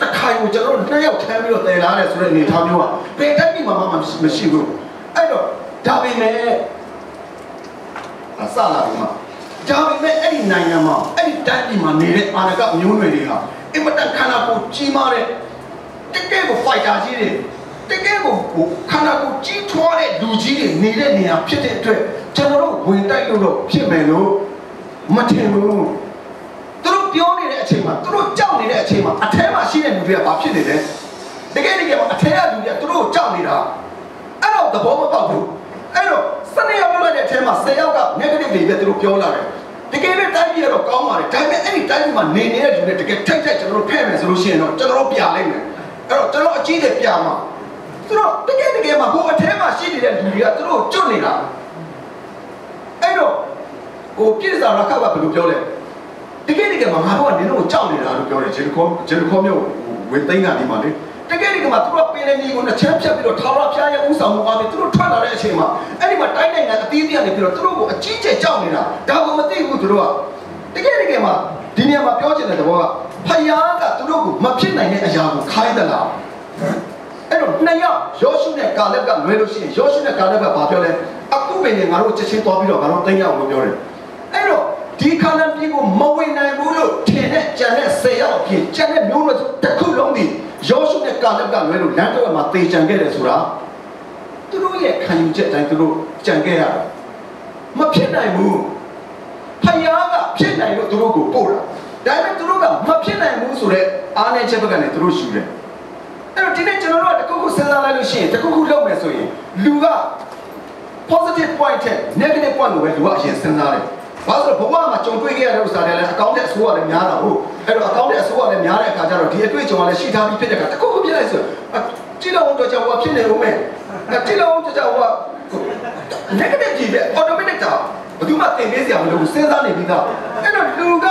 တခိုင်ကိုကျွန်တော်နှစ်ယောက်ထမ်းပြီးတော့တင်လာတယ်ဆိုတဲ့အနေအထားမျိုးကဘယ်တက်ပြီးမှမရှိဘူးအဲ့တော့ဒါပေမဲ့အစလာပြီမှာဒါပေမဲ့အဲ့ဒီနိုင်ငံမှာအဲ့ဒီတိုင်းပြည်မှာနေတဲ့အာဏာကမျိုးနွယ်တွေဟာအင်မတန်ခန္ဓာကိုယ်ကြီးမားတဲ့တကယ်ကို fighter ကြီးတွေတ ကယ်ကိုခန္ဓာကိုယ်ကြီးထွားတဲ့လူကြီးတွေနေတဲ့နေရာဖြစ်တဲ့အတွက်ကျွန်တော်တို့ဝင်တိုက်လို့တော့ဖြစ်မယ်လို့မထင်ဘူးသူတို့ပြောနေတဲ့အချိန်မှာသူတို့ကြောက်နေတဲ့အချိန်မှာအထဲမှာရှိတဲ့လူတွေကဘာဖြစ်နေလဲတကယ်တကယ်မှာအထဲကလူတွေကသူတို့ကိုကြောက်နေတာအဲ့တော့သဘောမပေါက်ဘူးအဲ့တော့စနေရောက်လာတဲ့အထဲမှာ10ယောက်က negative တွေပဲသူတို့ပြောလာတယ်တကယ်ပဲတိုင်းပြည်ကတော့ကောင်းပါတယ်ဒါပေမဲ့အဲ့ဒီတိုင်းပြည်မှာနေနေတဲ့လူတွေတကယ်ထိုက်ထိုက်ကျွန်တော်တို့ဖဲ့မယ်ဆိုလို့ရှိရင်တော့ကျွန်တော်တို့ပြလိုက်မယ်အဲ့တော့ကျွန်တော်အကြီးတွေပြမှာ သူတို့တကယ်တကယ်မှာဟိုအထဲမှာရှိနေတဲ့လူတွေကသူတို့ကျွတ်နေတာအဲ့တော့ဟိုပြည်စာရခကဘယ်လိုပြောလဲတကယ်တကယ်မှာငါတို့ကနင်တို့ကိုကြောက်နေတာလို့ပြောတယ်ဂျေရခေါဂျေရခေါမျိုးဝေသိန်းကနေမှာလေတကယ်တကယ်မှာသူတို့ပင်လယ်ကြီးကိုနှစ်ချမ်းဖြတ်ပြီးတော့ထာဝရဘုရားရဲ့ဥဆောင်မှုအားဖြင့်သူတို့ထွက်လာတဲ့အချိန်မှာအဲ့ဒီမှာတိုင်းနိုင်ငံအသီးသီးကနေပြီးတော့သူတို့ကိုအကြီးကျယ်ကြောက်နေတာဒါကိုမသိဘူးသူတို့ကတကယ်တကယ်မှာဒီနေရာမှာပြောချင်တဲ့သဘောကဖယားကသူတို့ကိုမဖြစ်နိုင်တဲ့အရာကိုခိုင်းသလား အဲ့တော့နှစ်ယောက်ယောရှုနဲ့ကာလက်ကလွဲလို့ရှိရင်ယောရှုနဲ့ကာလက်ကဘာပြောလဲအခုပင်ငါတို့ချက်ချင်းသွားပြီးတော့ငါတို့သိမ်းရအောင်လို့ပြောတယ်အဲ့တော့ဒီခန္ဓာပြည်ကိုမဝင်နိုင်ဘူးလို့ထင်တဲ့ကြံတဲ့၁၀ယောက်အဖြစ်ကြံတဲ့မျိုးလို့တစ်ခုလုံးဒီယောရှုနဲ့ကာလက်ကလွဲလို့လမ်းတော့မှာတေချံခဲ့တယ်ဆိုတာသူတို့ရဲ့ခံယူချက်တိုင်းသူတို့ကြံခဲ့ရတယ်မဖြစ်နိုင်ဘူးဖယားကဖြစ်နိုင်လို့သူတို့ကိုပို့တာဒါပေမဲ့သူတို့ကမဖြစ်နိုင်ဘူးဆိုတော့အားနဲ့ချက်ဘက်ကနေသူတို့ယူတယ် အဲ့တော့ဒီနေ့ကျွန်တော်တို့ကတခုခုစဉ်းစားလိုက်လို့ရှိရင်တခုခုလုပ်မယ်ဆိုရင်လူက positive point နဲ့ negative point ကိုပဲလူကအရင်စဉ်းစားတယ်ဘာလို့ဘဝမှာကြုံတွေ့ခဲ့ရတဲ့ဥစ္စာတွေလည်းအကောင့်တဲ့အဆိုးကလည်းများတာဟုတ်အဲ့တော့အကောင့်တဲ့အဆိုးကလည်းများတဲ့အခါကျတော့ဒီအတွေ့အကြုံကလည်းရှိထားပြီးဖြစ်တဲ့အခါတခုခုပြလိုက်ဆိုကြည့်လို့တော့ကြောက်ဟောဖြစ်နေဦးမယ်ကြည့်လို့တော့ကြောက်ဟော negative ကြီးပဲ automatic တာဘယ်သူမှတင်ပေးစရာမလိုဘူးစဉ်းစားနေပြီးသားအဲ့တော့လူက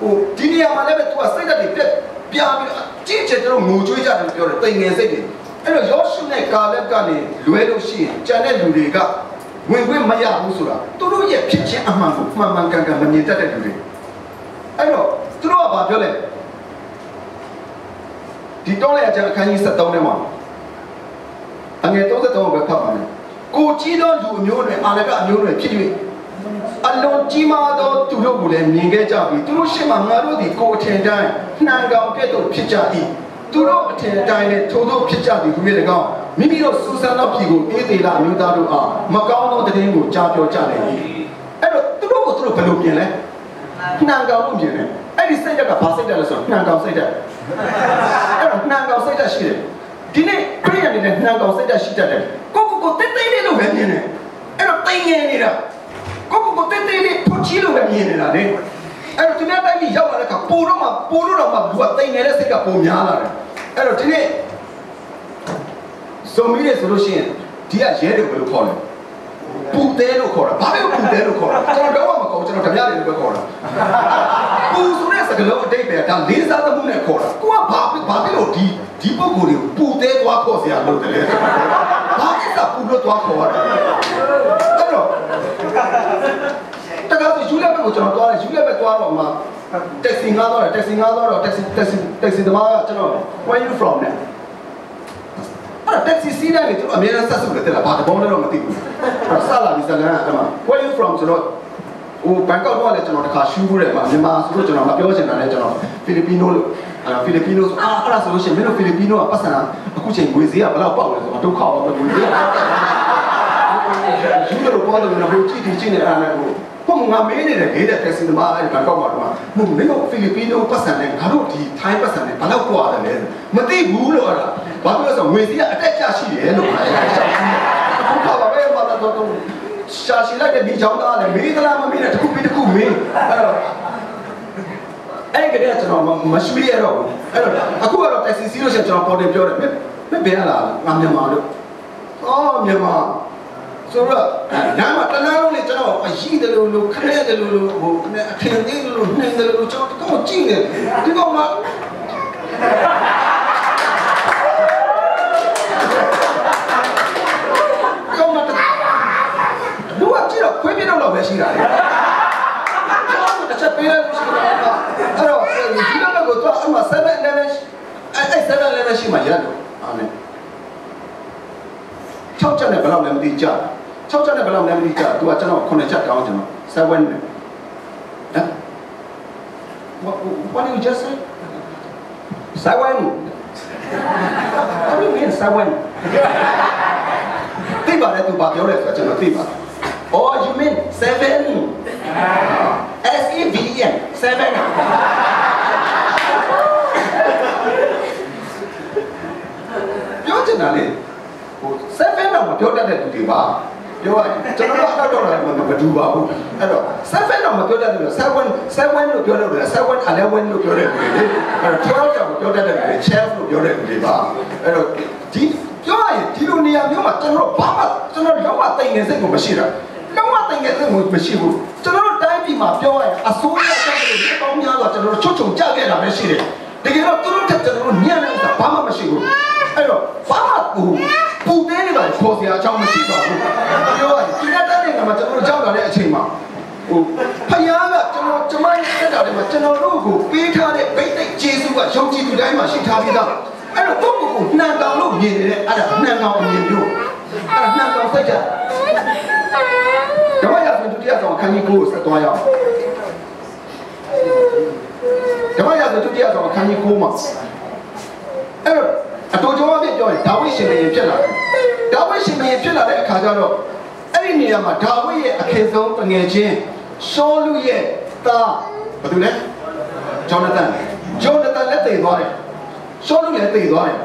ဟိုဒီနေရာမှာလည်းပဲ तू ကစိတ်ဓာတ်တွေပြက်ပြားပြီးတော့ ကြည့်ချင်တော့ငိုကြွေးကြတယ်လို့ပြောတယ်တိမ်ငယ်စိတ်တွေအဲ့တော့ယောရှုနဲ့ကာလက်ကနေလွဲလို့ရှိရင်ကြံတဲ့လူတွေကဝင်ခွင့်မရဘူးဆိုတာသူတို့ရဲ့ဖြစ်ချင်းအမှန်ကိုမှန်မှန်ကန်ကန်မမြင်တတ်တဲ့လူတွေအဲ့တော့သူတို့ကဘာပြောလဲဒီတော့လည်းအကျဉ်းအခန်းကြီး73ထဲမှာအငယ်33ကိုပဲဖတ်ပါမယ်ကိုကြီးသောလူအမျိုးတွေအာလကအမျိုးတွေဖြစ်၍ အလွန်ကြီးမားသောသူတို့ကိုလည်းမြင်ခဲ့ကြပြီသူတို့ရှေ့မှာငါတို့ဒီကိုအထင်တိုင်းနှံကောင်ကဲ့သို့ဖြစ်ကြ၏သူတို့အထင်တိုင်းနဲ့ထိုတို့ဖြစ်ကြသည်ဟူ၍၎င်းမိမိတို့စူဆန်သောပြည်ကိုအေးသေးလာအမျိုးသားတို့အားမကောင်းသောတည်င်းကိုကြားပြောကြတယ်အဲ့တော့သူတို့ကိုသူတို့ဘယ်လိုမြင်လဲနှံကောင်လို့မြင်တယ်အဲ့ဒီစိတ်ဓာတ်ကဘာစိတ်ဓာတ်လဲဆိုတော့နှံကောင်စိတ်ဓာတ်အဲ့တော့နှံကောင်စိတ်ဓာတ်ရှိတယ်ဒီနေ့ခရိယန်တွေနဲ့နှံကောင်စိတ်ဓာတ်ရှိတတ်တယ်ကိုကိုကိုတိတ်တိတ်လေးလို့ပဲမြင်တယ်အဲ့တော့တိမ်ငယ်နေတာကိုကိုကိုတိ တ်တိတ်လေးဖုတ်ချီလို့ပဲမြင်နေတာလေအဲ့တော့ဒီနေ့တိုင်းကြီးရောက်လာတဲ့အခါပိုတော့မှပိုတော့တော့မှလူကတိမ်ငယ်တဲ့စိတ်ကပုံများလာတယ်အဲ့တော့ဒီနေ့ဇုံမီးတွေဆိုလို့ရှိရင်ဒီကရဲတွေဘယ်လိုခေါ်လဲပူသေးလို့ခေါ်တာဘာလို့ပူသေးလို့ခေါ်တာကျွန်တော်တော့မခေါ်ကျွန်တော်ဓမြတွေလို့ပဲခေါ်တာပူဆိုတဲ့စကားလုံးအတိတ်ပဲဒါလေးစားသမှုနဲ့ခေါ်တာကိုကဘာဘာဖြစ်လို့ဒီဒီပုံကိုယ်ကိုပူသေးသွားခေါ်စရာလို့တည်းလဲဘာကိစ္စပူလို့သွားခေါ်ရတယ်အဲ့တော့တကားဆိုယူ လက်ဘက်ကိုကျွန်တော်သွားတယ်ယူလက်ဘက်သွားတော့မှတက်ဆီငါးသွားတယ်တက်ဆီငါးသွားတော့တက်ဆီတက်ဆီတက်ဆီသမားကကျွန်တော် where you from နဲ့အဲ့တက်ဆီစီးတယ်လေသူအများနဲ့ဆက်စုတယ်တဲ့လားဘာတဘောလဲတော့မသိဘူးအဲ့ဆလာပြီးစလန်အဲ့မှာ where you from ဆိုတော့ဟိုဘန်ကောက်တော့လည်းကျွန်တော်တခါရှူးဘူးတယ်မှာမြန်မာဆိုတော့ကျွန်တော်မပြောချင်တာလည်းကျွန်တော်ဖိလစ်ပီနိုလို့အာဖိလစ်ပီနိုဆိုအာအဲ့ဒါဆိုလို့ရှိရင်မင်းတို့ဖိလစ်ပီနိုကပတ်စံအခုချိန်ငွေဈေးကဘယ်လောက်ပေါက်လဲဆိုတော့ဒုက္ခအောင်ငွေဈေးကယူလို့ပေါ်တယ်နော်ဟိုကြည့်ကြည့်နေအဲ့ဒါလည်းဟို ဟိုငါမေးနေတယ်လေးတဲ့တက်စီသမားအဲ့ဘန်ကောက်မှာတော့မဟုတ်မင်းတို့ဖိလစ်ပီနိုပတ်စံနဲ့ငါတို့ဒီထိုင်းပတ်စံနဲ့ဘယ်လောက်ကွာတယ်လဲမသိဘူးလို့အဲ့ဒါဘာဖြစ်လို့ဆိုငွေဈေးကအတက်ကျရှိတယ်လို့အဲ့ဒါရှောက်ဘူးအခုခါပါပဲမှာတော့ရှာရှိလိုက်တဲ့ဒီကြောင်းသားလည်းမေးသလားမမေးနဲ့တစ်ခုပြီးတစ်ခုမေးအဲ့တော့အဲ့ကတည်းကကျွန်တော်မရှိရတော့ဘူးအဲ့တော့အခုကတော့တက်စီစီးလို့ရှိရင်ကျွန်တော်ပေါ်တယ်ပြောတယ်မင်းဘယ်လာငါမြန်မာလို့အော်မြန်မာ ဆိုတော့နာမတလားလုံးလေကျွန်တော်အရှိတယ်လို့လို့ခရဲတယ်လို့လို့ဟိုအထင်သေးလို့နှင်းတယ်လို့ကျွန်တော်တော့ကြည့်နေဒီကောင်ကကောင်မလူကကြည့်တော့ခွေးပြတော့ပဲရှိတာလေတစ်ချက်ပေးလိုက်ရှိတာအဲ့တော့ဒီလိုမျိုးကတော့အမှ7 11အဲ့7 11ရှိမှရတယ်အာမင်6ချက်နဲ့ဘယ်လောက်လဲမသိကြ 6ချက်နဲ့ဘယ်လောက်လဲမသိကြ तू ကကျွန်တော်9ချက်တောင်းကျွန်တော်7နဲ့ဟမ် What what did you just say? Seven. What do you mean seven? သိပါတယ် तू ဘာပြောလဲဆိုတော့ကျွန်တော်သိပါတယ် Oh you mean seven S E V E N seven ပြောချင်တာလေဟို seven တော့မပြောတတ်တဲ့လူတွေပါ ပြောရကျွန်တော်ကတော့တော့လည်းမတူပါဘူးအဲ့တော့7တော့မပြောတတ်ဘူး7 7လို့ပြောလို့ရတယ်7 11လို့ပြောတဲ့လူတွေလေအဲ့တော့12တော့မပြောတတ်တဲ့လူတွေ12လို့ပြောတဲ့လူတွေပါအဲ့တော့ဒီပြောရရင်ဒီလိုနေရာမျိုးမှာကျွန်တော်ဘာမှကျွန်တော်လုံးဝတိမ်ငယ်စိတ်ကိုမရှိတာလုံးဝတိမ်ငယ်စိတ်ကိုမရှိဘူးကျွန်တော်တို့တိုင်းပြည်မှာပြောရရင်အစိုးရတက်တယ်ဒီပေါင်းများစွာကျွန်တော်တို့ချွတ်ချုံကြခဲ့တာပဲရှိတယ်တကယ်တော့သူတို့တက်ကျွန်တော်တို့ညံ့တဲ့ဥစ္စာဘာမှမရှိဘူးအဲ့တော့ဘာမှဟိုပူသေးနေပါခေါ်စရာအကြောင်းမရှိပါဘူး တော်တို့ကြောက်လာတဲ့အချိန်မှာဟိုဖယားကကျွန်တော်ကျမရဲ့တက်တာတွေမှာကျွန်တော်တို့ကိုပေးထားတဲ့ဗိတ်သိက်ကျေးဇူးကယုံကြည်သူတိုင်းမှာရှိထားပြီးသားအဲ့တော့ကိုယ့်ကိုယ်ကိုနှံကောင်လို့မြင်နေတဲ့အဲ့ဒါနှံကောင်အမြင်မျိုးအဲ့ဒါနှံကောင်စိတ်ကြဓမ္မရာဇဝင်ဒုတိယဆောင်အခန်းကြီး9ကိုဆက်သွားရအောင်ဓမ္မရာဇဝင်ဒုတိယဆောင်အခန်းကြီး9မှာအဲ့တော့အတူတူအဖြစ်ပြောရင်ဒါဝိရှင်ဘုရင်ဖြစ်လာတယ်ဒါဝိရှင်ဘုရင်ဖြစ်လာတဲ့အခါကျတော့ အဲ့ဒီနေရာမှာဒါဝိရဲ့အခေဆုံးတငယ်ချင်းရှောလူရဲ့သားဘာတူလဲဂျောနသန်ဂျောနသန်လည်းတည်သွားတယ်ရှောလူလည်းတည်သွားတယ်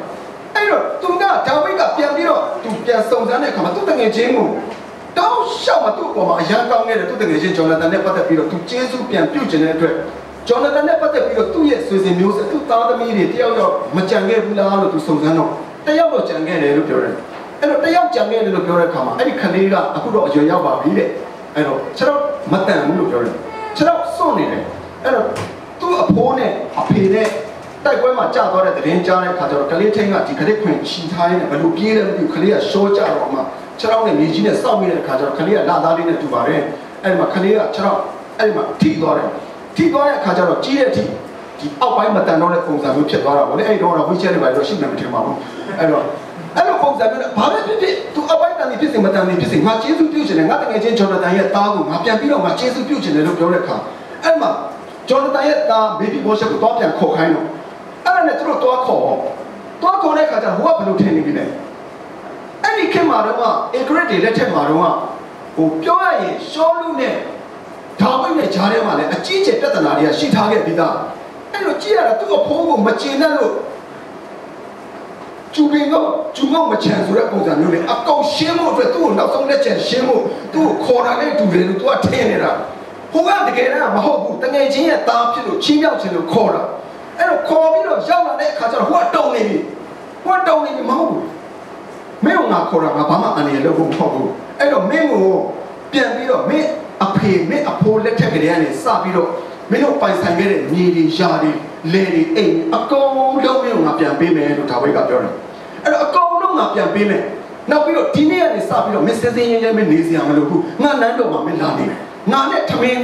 အဲ့တော့သူကဒါဝိကပြန်ပြီးတော့သူပြန်စုံစမ်းတဲ့အခါမှာသူတငယ်ချင်းကိုတောင်းလျှောက်မသူ့ပေါ်မှာအရန်ကောင်းနေတဲ့သူတငယ်ချင်းဂျောနသန်နဲ့ပတ်သက်ပြီးတော့သူကျေးဇူးပြန်ပြုတ်ခြင်းတဲ့အတွက်ဂျောနသန်နဲ့ပတ်သက်ပြီးတော့သူ့ရဲ့ဆွေစဉ်မျိုးဆက်သူ့သားသမီးတွေတယောက်ယောက်မကြံခဲ့ဘူးလားလို့သူစုံစမ်းတော့တယောက်တော့ကြံခဲ့တယ်လို့ပြောတယ် အဲ့တော့တယောက်ကြံခဲ့တယ်လို့ပြောတဲ့အခါမှာအဲ့ဒီခလေးကအခုတော့အရွယ်ရောက်ပါပြီတဲ့အဲ့တော့ကျွန်တော်မတန်ဘူးလို့ပြောတယ်ခြေတော့စွန့်နေတယ်အဲ့တော့သူ့အဖိုးနဲ့အဖေနဲ့တိုက်ပွဲမှာကြာသွားတဲ့တရင်ကြားတဲ့ခါကျတော့ကလေးထင်းကဒီကလေးခွင်ချီထားရင်းနဲ့ဘယ်လိုပြေးလဲမသိဘူးကလေးကရှော့ကြတော့မှခြေတော့နဲ့မြေကြီးနဲ့စောက်မိတဲ့ခါကျတော့ကလေးကလာသားလေးနဲ့တူပါတယ်အဲ့ဒီမှာကလေးကခြေတော့အဲ့ဒီမှာထိသွားတယ်ထိသွားတဲ့အခါကျတော့ကြီးတဲ့အထိဒီအောက်ပိုင်းမတန်တော့တဲ့ပုံစံမျိုးဖြစ်သွားတာဗောလေအဲ့ဒီတော့ဝီချဲတွေပါတော့ရှိမှမထင်ပါဘူးအဲ့တော့ အဲ့လိုပုံစံမျိုးနဲ့ဘာပဲဖြစ်ဖြစ်သူအပိုင်းတန်နေဖြစ်စေမတန်နေဖြစ်စေငါကျေးဇူးပြုချင်တယ်ငါတကယ်ချင်းဂျော်ဒန်ရဲ့သားကိုငါပြန်ပြီးတော့ငါကျေးဇူးပြုချင်တယ်လို့ပြောတဲ့အခါအဲ့မှာဂျော်ဒန်ရဲ့သားဘေဘီဘောရှက်ကိုတော့ပြန်ခေါ်ခိုင်းတော့အဲ့ဒါနဲ့သူတို့တော့ခေါ်တော့ခေါ်တဲ့အခါကျဟိုကဘယ်လိုထင်နေပြီလဲအဲ့ဒီခင်မှာတော့အင်ဂရစ်တွေလက်ထက်မှာတော့ဟိုပြောရရင်ရှောလူနဲ့ဒါဝိဒ်နဲ့ဂျားထဲမှာလည်းအကြီးကျယ်ပြဿနာတွေကရှိထားခဲ့ပြီးသားအဲ့လိုကြည့်ရတာသူ့အဖိုးကိုမကျင်တဲ့လို့ ကျူပင်ကကျူငေါမချန်ဆိုတဲ့ပုံစံမျိုးနဲ့အကောင်ရှင်းဖို့အတွက်သူ့ကိုနောက်ဆုံးလက်ချက်ရှင်းဖို့သူ့ကိုခေါ်တာနဲ့တူတယ်လို့သူကထင်နေတာဟိုကတကယ်တော့မဟုတ်ဘူးတငယ်ချင်းရဲ့သားဖြစ်လို့ချင်းပြောက်ချင်းလို့ခေါ်တာအဲ့တော့ခေါ်ပြီးတော့ရောက်လာတဲ့အခါကျတော့ဟိုကတုံနေပြီဟိုကတုံနေပြီမဟုတ်ဘူးမင်းကငါခေါ်တာငါဘာမှအန်ရလို့မဟုတ်ဘူးအဲ့တော့မင်းကိုပြန်ပြီးတော့မင်းအဖေမင်းအဖိုးလက်ထက်ကလေးကနေစပြီးတော့မင်းတို့ပိုင်ဆိုင်ခဲ့တဲ့မြေတွေယာတွေ လေတွေအိမ်အကုန်လုံးမင်းတို့ငါပြန်ပေးမယ်လို့ဒါဝိတ်ကပြောတယ်အဲ့တော့အကုန်လုံးငါပြန်ပေးမယ်နောက်ပြီးတော့ဒီနေ့ကနေစပြီးတော့မစ္စစင်းရင်းရဲမနေစရာမလိုဘူးငါနန်းတော်မှာမင်းလာနေငါနဲ့ထမင်း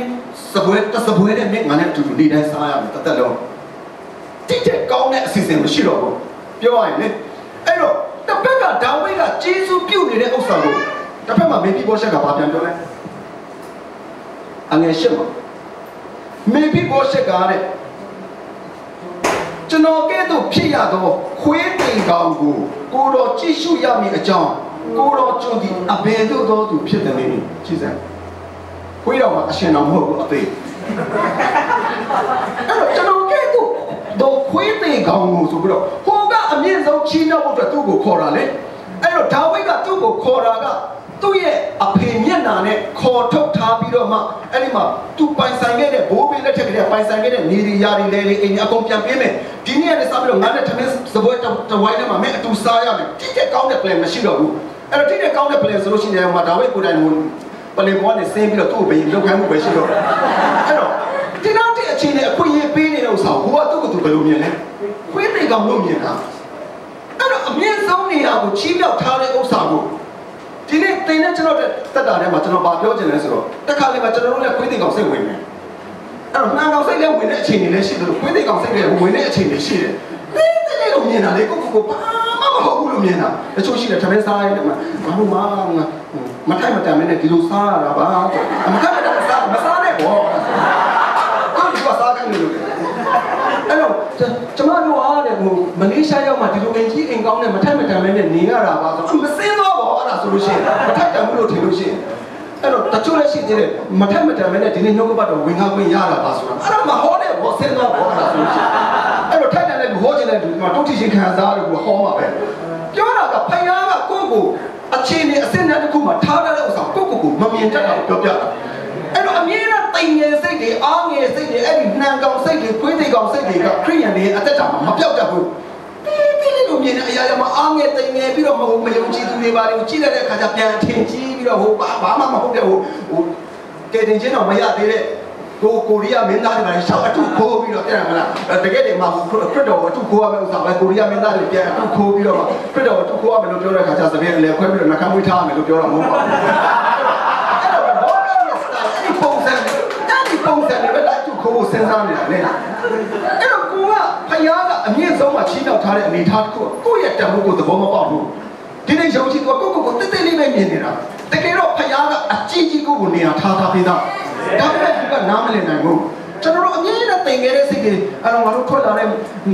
စပွဲတစပွဲနဲ့မင်းငါနဲ့အတူတူနေတိုင်းစားရမယ်တသက်လုံးတိကျကောင်းတဲ့အစီအစဉ်မရှိတော့ဘူးပြောရရင်လေအဲ့တော့တစ်ဖက်ကဒါဝိတ်ကဂျေစုပြုတ်နေတဲ့ဥစ္စာကိုတစ်ဖက်မှာမေဘီဘောရှက်ကဘာပြန်ပြောလဲအငယ်ရှစ်မှာမေဘီဘောရှက်ကတဲ့ ကျွန်တော်ကဲ့သို့ဖြစ်ရသောခွေးတိမ်ကောင်ကိုကိုတော်ကြည့်ရှုရမည်အကြောင်းကိုတော်ကျွန်းသည်အဘယ်သို့သောသူဖြစ်တယ်နည်းကြည့်စမ်းခွေးတော်ကအရှင်တော်မဟုတ်ဘူးအသေးအဲ့တော့ကျွန်တော်ကဲ့သို့တော့ခွေးတိမ်ကောင်ကိုဆိုပြီးတော့ဟိုကအမြင့်ဆုံးချီးမြှောက်ဖို့အတွက်သူ့ကိုခေါ်တာလေအဲ့တော့ဒါဝိဒ်ကသူ့ကိုခေါ်တာက သူ့ရဲ့အဖေမျက်နှာနဲ့ခေါ်ထုတ်ထားပြီးတော့မှအဲ့ဒီမှာသူပိုင်ဆိုင်ခဲ့တဲ့ဘိုးဘေးလက်ထက်ကလေးပိုင်ဆိုင်ခဲ့တဲ့နေရီယာရီလဲလေးအိမ်အကုန်ပြန်ပေးမယ်ဒီနေ့ကနေစပြီးတော့ငါနဲ့ထမင်းစပွဲတဝိုင်းထဲမှာမင်းအတူစားရမယ်တိကျကောင်းတဲ့ plan မရှိတော့ဘူးအဲ့တော့တိကျကောင်းတဲ့ plan ဆိုလို့ရှိရင်မှာဒါဝိဒ်ကိုယ်တိုင်ကိုပလင်ဘောနဲ့ဆင်းပြီးတော့သူ့ကိုဘယ်လောက်ခိုင်းမှုပဲရှိတော့အဲ့တော့ဒီနောက်တဲ့အခြေအနေအခွင့်အရေးပေးနေတဲ့ဥစ္စာကိုဟိုကသူ့ကိုသူဘယ်လိုမြင်လဲခွေးတိတ်ကောင်လို့မြင်တာအဲ့တော့အမြင့်ဆုံးနေရာကိုချီးမြှောက်ထားတဲ့ဥစ္စာကို ဒီနေ့တင်တဲ့ကျွန်တော်တက်တာထဲမှာကျွန်တော်ဗာပြောချင်လဲဆိုတော့တစ်ခါလေမှာကျွန်တော်တို့လည်းခွေးတိတ်ကောင်စိတ်ဝင်တယ်အဲ့တော့နှမ်းကောင်စိတ်လည်းဝင်တဲ့အခြေအနေလည်းရှိတယ်လို့ခွေးတိတ်ကောင်စိတ်လည်းဝင်တဲ့အခြေအနေရှိတယ်ခွေးတိတ်ကောင်မြင်တာလေကိုကိုကိုဘာမှမဟုတ်ဘူးလို့မြင်တာတချို့ရှိတယ်တပည့်စားရတယ်မှာဘာလို့မှမထိုက်မတန်မနဲ့ဒီလိုစားရတာပါမထိုက်မတန်မစားမစားနဲ့ဘောကိုကစားခိုင်းလို့အဲ့တော့ကျွန်တော်တို့အားတဲ့ဟိုမလေးရှားရောက်မှဒီလိုအင်ကြီးအိမ်ကောင်းနဲ့မထိုက်မတန်မဲနဲ့နေရတာပါဆိုမစင်းတော့ဘောအဲ့ဒါ ဆိုလို့ရှိရင်မထိုက်တန်ဘူးလို့ထင်လို့ရှိရင်အဲ့တော့တချို့လည်းရှိသေးတယ်မထိုက်မတန်မဲနဲ့ဒီနေ့ညှို့ကပတ်တော့ဝင်ကားဝင်ရတာပါဆိုတာအဲ့ဒါမဟောတဲ့ဘောစင်းတော့ဘောအဲ့ဒါဆိုလို့ရှိရင်အဲ့တော့ထိုက်တန်တဲ့လူဟောခြင်းတဲ့လူကတုတ်ထီရှင်ခံစားလို့ဟောမှာပဲပြောတာကဖယားကကိုယ့်ကိုအခြေအနေအစစ်အနက်တစ်ခုမှာထားတဲ့ဥစ္စာကိုယ့်ကိုယ်ကိုမမြင်တတ်တာကိုပြောပြတာအဲ့တော့အမြဲတမ်းတိမ်ငယ်စိတ်တွေအားငယ်စိတ်တွေအဲ့ဒီနှံကောင်စိတ်တွေခွေးသိကောင်စိတ်တွေကခရိယန်တွေအသက်တာမှာမပြောက်တတ်ဘူး ပြီးပြီးလို့မြင်တဲ့အရာတွေမှာအားငယ်တိမ်ငယ်ပြီးတော့မဟုတ်မယုံကြည်သူတွေပါတွေကိုကြည့်လိုက်တဲ့အခါကျပြန်ထင်ကြီးပြီးတော့ဟိုဘာဘာမှမဟုတ်တဲ့ဟိုဟိုကဲတင်ချင်းတော့မရသေးတဲ့ကိုကိုရီးယားမင်းသားတွေပါရှောက်အထုခိုးပြီးတော့တဲ့မလားတကယ်တည်းမှာခရစ်တော်အထုခိုးရမယ့်ဥစ္စာပဲကိုရီးယားမင်းသားတွေပြန်အထုခိုးပြီးတော့ခရစ်တော်အထုခိုးရမယ်လို့ပြောတဲ့အခါကျသဖြင့်လည်းခွဲပြီးတော့နှကမ်းမွေးထားရမယ်လို့ပြောတာမဟုတ်ပါဘူးပုံစံအဲ့ဒီပုံစံတွေပဲလိုက်သူခိုးဖို့စဉ်းစားနေတာလေအဲ့တော့ ကိုကဖယားကအမြင့်ဆုံးမှာချီးတောက်ထားတဲ့အနေအထားတစ်ခုကိုယ့်ရဲ့တန်ဖိုးကိုသဘောမပေါက်ဘူးဒီနေ့ရုံချီတော့ကိုကိုကိုတိတ်တိတ်လေးပဲမြင်နေတာတကယ်တော့ဖယားကအကြီးကြီးကိုကိုနေရာထားထားပြီးသားဒါပေမဲ့သူကနားမလည်နိုင်ဘူးကျွန်တော်တို့အမြင့်နဲ့တင်ခဲ့တဲ့စိတ်တွေအဲ့တော့ငါတို့ထွက်လာတဲ့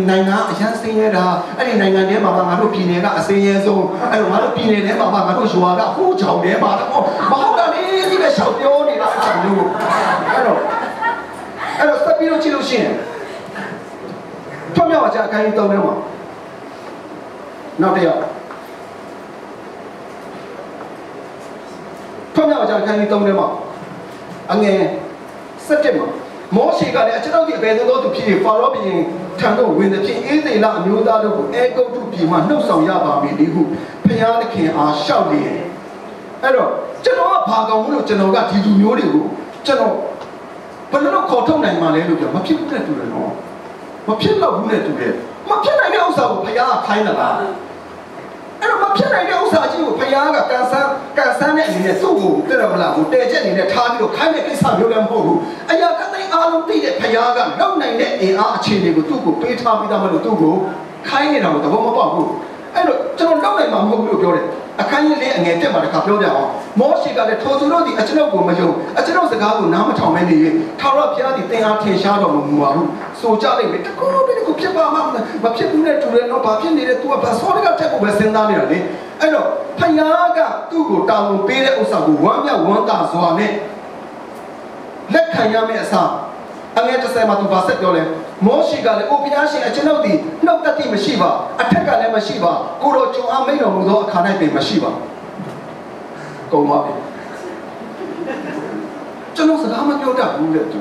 နိုင်ငံအရန်စင်းရတာအဲ့ဒီနိုင်ငံထဲမှာငါတို့ပြည်နယ်ကအစင်းရဲဆုံးအဲ့တော့ငါတို့ပြည်နယ်ထဲမှာငါတို့ရွာကဟိုးချောင်ထဲမှာတော့မဟုတ်တာလေဒီပဲရှောက်ပြောနေတာအချက်မျိုးအဲ့တော့အဲ့တော့စက်ပြီးတော့ကြည့်လို့ရှိရင် ထွတ်မြောက်အကြအခိုင်းတုံးထဲမှာနောက်တစ်ယောက်ထွတ်မြောက်အကြအခိုင်းတုံးထဲမှာအငယ်စက်တက်မှာမောရှေကလည်းအကျွန်ုပ်ဒီအဘယ်သို့သောသူဖြစ်ဖာရောဘုရင်ထံသို့ဝင်သည်ဖြင့်အေးသေလအမျိုးသားတို့ကိုအဲဂုတ်တုပြည်မှနှုတ်ဆောင်ရပါမည်ဒီဟုဖျားသခင်အားရှောက်လျင်အဲ့တော့ကျွန်တော်ကဘာကောင်လို့ကျွန်တော်ကဒီလူမျိုးတွေကိုကျွန်တော်ဘယ်လိုခေါ်ထုတ်နိုင်မှလဲလို့ပြောမဖြစ်ဘူးနဲ့တူတယ်နော် မဖြစ်တော့ဘူးနဲ့တူတယ်မဖြစ်နိုင်တဲ့ဥစ္စာကိုဖယားကခိုင်းတာလားအဲ့တော့မဖြစ်နိုင်တဲ့ဥစ္စာကြီးကိုဖယားကကန်ဆန်းကန်ဆန်းတဲ့အနေနဲ့သူ့ကိုတဲ့ရမလားဟိုတဲချက်အနေနဲ့ထားပြီးတော့ခိုင်းတဲ့ကိစ္စမျိုးလည်းမဟုတ်ဘူးအရာကသိအားလုံးသိတဲ့ဖယားကလောက်နိုင်တဲ့အင်အားအခြေအနေကိုသူ့ကိုပေးထားပြီးသားမလို့သူ့ကိုခိုင်းနေတာကိုသဘောမပေါက်ဘူးအဲ့တော့ကျွန်တော်လောက်နိုင်မှာမဟုတ်ဘူးလို့ပြောတယ် အခန်းကြီးလေးအငယ်တက်မှာတခါပြောပြအောင်မောရှိကလည်းထိုသူတို့ဒီအကျွန်ုပ်ကိုမယုံအကျွန်ုပ်စကားကိုနားမထောင်မဲနေရင်ထာဝရဘုရားဒီသင်အားထင်ရှားတော်မမူပါဘူးဆိုကြလိမ့်မယ်တကူတကူဖြစ်ပါမှမဖြစ်ဘူးနဲ့တူတယ်တော့ဘာဖြစ်နေလဲ तू ကဘာစောရကတက်ဖို့ပဲစဉ်းစားနေတာလေအဲ့တော့ဖယားကသူ့ကိုတာဝန်ပေးတဲ့ဥစ္စာကိုဝမ်းမြောက်ဝမ်းသာစွာနဲ့လက်ခံရမယ့်အစား အငယ်တစ်ဆယ်မှာသူပါဆက်ပြောလဲမောရှိကလည်းအိုဘုရားရှင်အကျွန်ုပ်ဒီနှုတ်တတိမရှိပါအထက်ကလည်းမရှိပါကိုတော်ကြုံအားမိတ်တော်မူသောအခါ၌ပင်မရှိပါကုန်ပါပြီကျွန်တော်စကားမပြောတတ်ဘူးလေသူ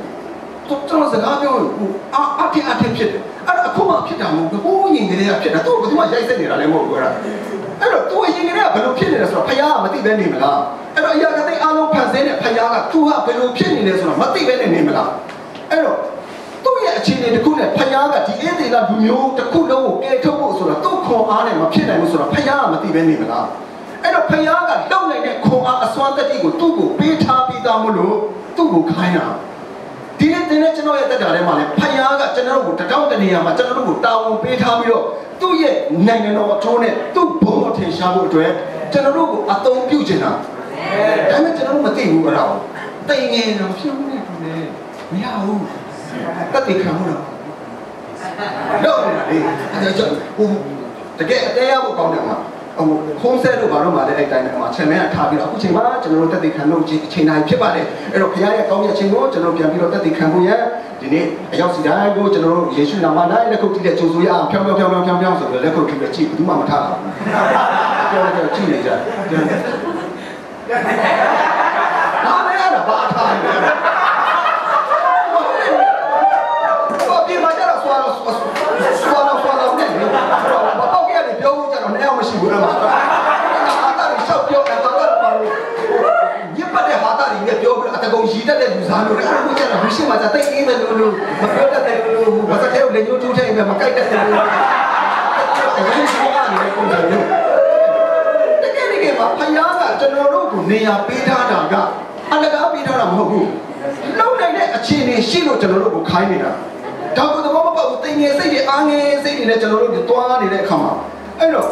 ကျွန်တော်စကားပြောရင်ဟိုအာအထင်အထင်ဖြစ်တယ်အဲ့ဒါအခုမှဖြစ်တာမဟုတ်ဘူးဟိုးရင်ကလေးကဖြစ်တာသူဘယ်သူမှရိုက်စက်နေတာလည်းမဟုတ်ဘူးအဲ့ဒါအဲ့တော့သူအရင်ကလေးကဘယ်လိုဖြစ်နေလဲဆိုတော့ဖယားကမသိပဲနေမလားအဲ့တော့အရာကတိအားလုံးဖန်ဆင်းတဲ့ဖယားကသူကဘယ်လိုဖြစ်နေလဲဆိုတော့မသိပဲနေနေမလား အဲ့တော့သူ့ရဲ့အခြေအနေတစ်ခုနဲ့ဖယားကဒီအေးသေးလားလူမျိုးတစ်ခုလုံးကိုကယ်ထုတ်ဖို့ဆိုတော့သူ့ခွန်အားနဲ့မဖြစ်နိုင်ဘူးဆိုတော့ဖယားကမသိပဲနေမလားအဲ့တော့ဖယားကလုံနိုင်တဲ့ခွန်အားအစွမ်းတတိကိုသူ့ကိုပေးထားပြီးသားမလို့သူ့ကိုခိုင်းတာဒီနေ့တင်တဲ့ကျွန်တော်ရဲ့တက်တာထဲမှာလည်းဖယားကကျွန်တော်တို့ကိုတတောင်းတနေရာမှာကျွန်တော်တို့ကိုတာဝန်ပေးထားပြီးတော့သူ့ရဲ့နိုင်ငံတော်အထုံးနဲ့သူ့ဘုံတော်ထင်ရှားဖို့အတွက်ကျွန်တော်တို့ကိုအသုံးပြုချင်တာဒါပေမဲ့ကျွန်တော်တို့မသိဘူးအဲ့ဒါကိုတိမ်ငယ်တော့ဖြုံးနေတူလေ မရဘူးတက်တိခံမှုတော့တော့နေတာလေအဲ့ဒါကြောင့်ဟိုတကယ်အသေးရဖို့ကောင်းတယ်မှာဟိုခုံးဆဲလို့ဘာလို့မှလည်းအဲ့တိုင်းမှာချန်မဲထားပြီးတော့အခုချိန်မှာကျွန်တော်တို့တက်တိခံလို့ချိန်တိုင်းဖြစ်ပါတယ်အဲ့တော့ခရရဲ့ကောင်းရဲ့ချိန်ကိုကျွန်တော်ပြန်ပြီးတော့တက်တိခံဖို့ရဒီနေ့အရောက်စီတိုင်းကိုကျွန်တော်တို့ယေရှုနာမ၌လက်ခုပ်တီးတဲ့ကြိုဆိုရအောင်ဖြောင်းဖြောင်းဖြောင်းဖြောင်းဖြောင်းဆိုပြီးလက်ခုပ်တီးပြီးကြည့်ဘူးမှမထားတာဘူးပြောကြကြည့်နေကြနားမရတာဘာထားလဲဘာပြေမကြတော့ဆွာတော့ဆွာတော့ဆွာတော့နဲ့ဘာပေါ့ကြရတယ်ပြော လို့ကြတော့နေအောင်မရှိဘူးလားဟာတာရီရှောက်ပြောတာတော့ပါလို့ညစ်ပတ်တဲ့ဟာတာရီနဲ့ပြောပြီးအတကုံရီတက်တဲ့လူစားမျိုးတွေအဲ့လိုကြတော့မရှိမှจะတိတ်အေးတယ်လို့လို့မပြောတတ်တယ်လို့ဘာသာတဲ့လေညိုးထူးထိုင်ပဲမကြိုက်တတ်တယ်လို့အဲ့ဒီရှိမှလည်းပုံစံမျိုးတကယ်တကယ်မှာဖယားကကျွန်တော်တို့ကိုနေရာပေးထားတာကအလကားပေးထားတာမဟုတ်ဘူးလုံနိုင်တဲ့အခြေအနေရှိလို့ကျွန်တော်တို့ကိုခိုင်းနေတာဒါကသဘောမပေါက်ဘူးတင်ငယ်စိတ်တွေအားငယ်စိတ်တွေနဲ့ကျွန်တော်တို့တွားနေတဲ့အခါမှာအဲ့တော့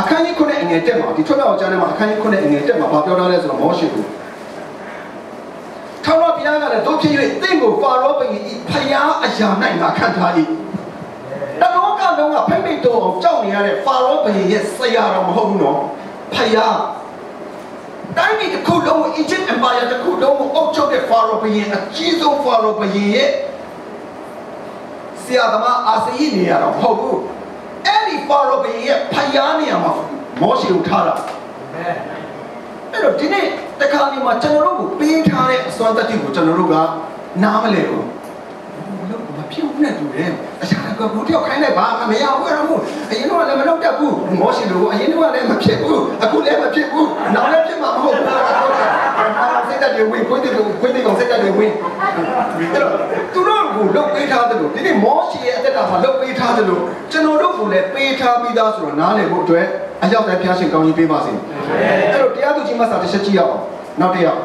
အခန်းကြီးခုနဲ့အငယ်တက်မှာဒီထွက်မြောက်ကျမ်းထဲမှာအခန်းကြီးခုနဲ့အငယ်တက်မှာဘာပြောထားလဲဆိုတော့မောရှိကိုထာဝရဘုရားကလည်းတို့ဖြစ်၍တင့်ကိုဖာရောဘုရင်ဤဖယားအရာ၌ငါခံထား၏တကောကလုံးကဖိတ်ဖိတ်တော်အောင်ကြောက်နေရတဲ့ဖာရောဘုရင်ရဲ့ဆရာတော်မဟုတ်ဘူးနော်ဖယားတိုင်းပြည်တစ်ခုလုံးကို Egypt Empire တစ်ခုလုံးကိုအုပ်ချုပ်တဲ့ဖာရောဘုရင်အကြီးဆုံးဖာရောဘုရင်ရဲ့ဆရာသမားအာစီနေရတော့မဟုတ်ဘူး အဲ့ဒီဖာရောဘုရင်ရဲ့ဖယားနေရာမှာမောရှေကိုထားတာအဲ့တော့ဒီနေ့တခါဒီမှာကျွန်တော်တို့ကိုပေးထားတဲ့အစွမ်းတတ္တိကိုကျွန်တော်တို့ကနားမလဲဘူးလို့မဖြစ်ဘူးနဲ့တူတယ်အရှာကဘူးတယောက်ခိုင်းလိုက်ပါမရဘူးအဲ့ဒါမို့အရင်တော့လည်းမလုပ်တတ်ဘူးမောရှေလိုအရင်တော့လည်းမဖြစ်ဘူးအခုလည်းမဖြစ်ဘူးနောက်လည်းဖြစ်မှာမဟုတ်ဘူး စိတ်တည်းဝင်ခွင့်တယ်ခွင့်တယ်ကောင်စိတ်တည်းဝင်အဲ့တော့သူတို့ကိုလုတ်ပေးထားတယ်လို့ဒီနေ့မောရှေရဲ့အသက်တာမှာလုတ်ပေးထားတယ်လို့ကျွန်တော်တို့ကိုလည်းပေးထားပြီးသားဆိုတော့နားလည်ဖို့အတွက်အရောက်တိုင်းဖျားရှင်ကောင်းကြီးပေးပါစေအဲ့တော့တရားသူကြီးမဆာတစ်ချက်ကြည့်ရအောင်နောက်တစ်ယောက်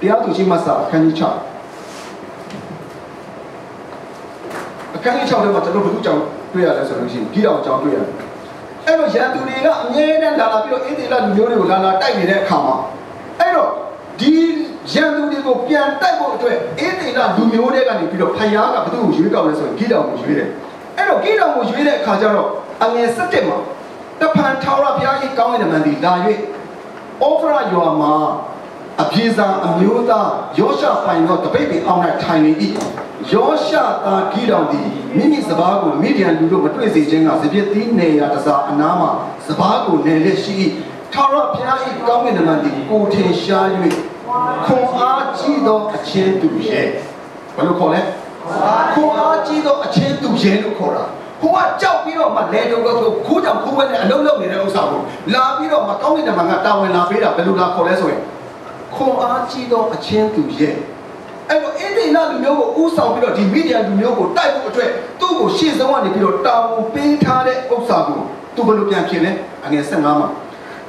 တရားသူကြီးမဆာအခန်းကြီး6 ခန်းကြီး6ထဲမှာကျွန်တော်ဘုသူကြောင့်တွေ့ရလဲဆိုလို့ရှိရင်ကြီးတော်ကြောင့်တွေ့ရတယ်အဲ့တော့ရန်သူတွေကအမြဲတမ်းလာလာပြီးတော့အေးသေးလာလူမျိုးတွေကိုလာလာတိုက်နေတဲ့အခါမှာအဲ့တော့ဒီရန်သူတွေကိုပြန်တိုက်ဖို့အတွက်အေးသေးလာလူမျိုးတွေကနေပြီးတော့ဖယားကဘသူ့ကိုရွေးကောက်လဲဆိုရင်ကြီးတော်ကိုရွေးတယ်အဲ့တော့ကြီးတော်ကိုရွေးတဲ့အခါကျတော့အငယ်၁၁မှာတဖန်ထာဝရဘုရားကြီးကောင်းကင်နံဒီလာ၍အောဖရာရွာမှာအပြေစာအမျိုးသားယောရှပိုင်သောတပိတ်ပင်အောင်၌ထိုင်နေ၏ ယောရှသားဂိတောင်သည်မိမိစဘာကိုမိဒီယန်လူတို့မတွေ့စေခြင်းကစပြည့်သီးနေရာတစားအနားမှာစဘာကိုနယ်လက်ရှိ၏ထာဝရဘုရား၏ကောင်းကင်နံဒီကိုထင်ရှား၍ခွန်အားကြီးသောအချင်းသူရဲ့ဘယ်လိုခေါ်လဲခွန်အားကြီးသောအချင်းသူရဲ့လို့ခေါ်တာဟကိုကကြောက်ပြီးတော့မှလဲတော့ကိုခိုးကြောင်ခိုးဝဲနဲ့အလုံးလုံးနေတဲ့ဥစ္စာကိုလာပြီးတော့မှကောင်းနေတဲ့မှာငါတာဝန်လာပေးတာဘယ်လိုလာခေါ်လဲဆိုရင်ခွန်အားကြီးသောအချင်းသူရဲ့ အဲ့တော့အင်းဒီနာလူမျိုးကိုဥဆောင်ပြီးတော့ဒီမီဒီယာလူမျိုးကိုတိုက်ဖို့အတွက်သူ့ကိုရှေ့ဆုံးကနေပြီးတော့တာဝန်ပေးထားတဲ့ဥစ္စာကိုသူဘယ်လိုပြန်ဖြေလဲအငယ်15မှာ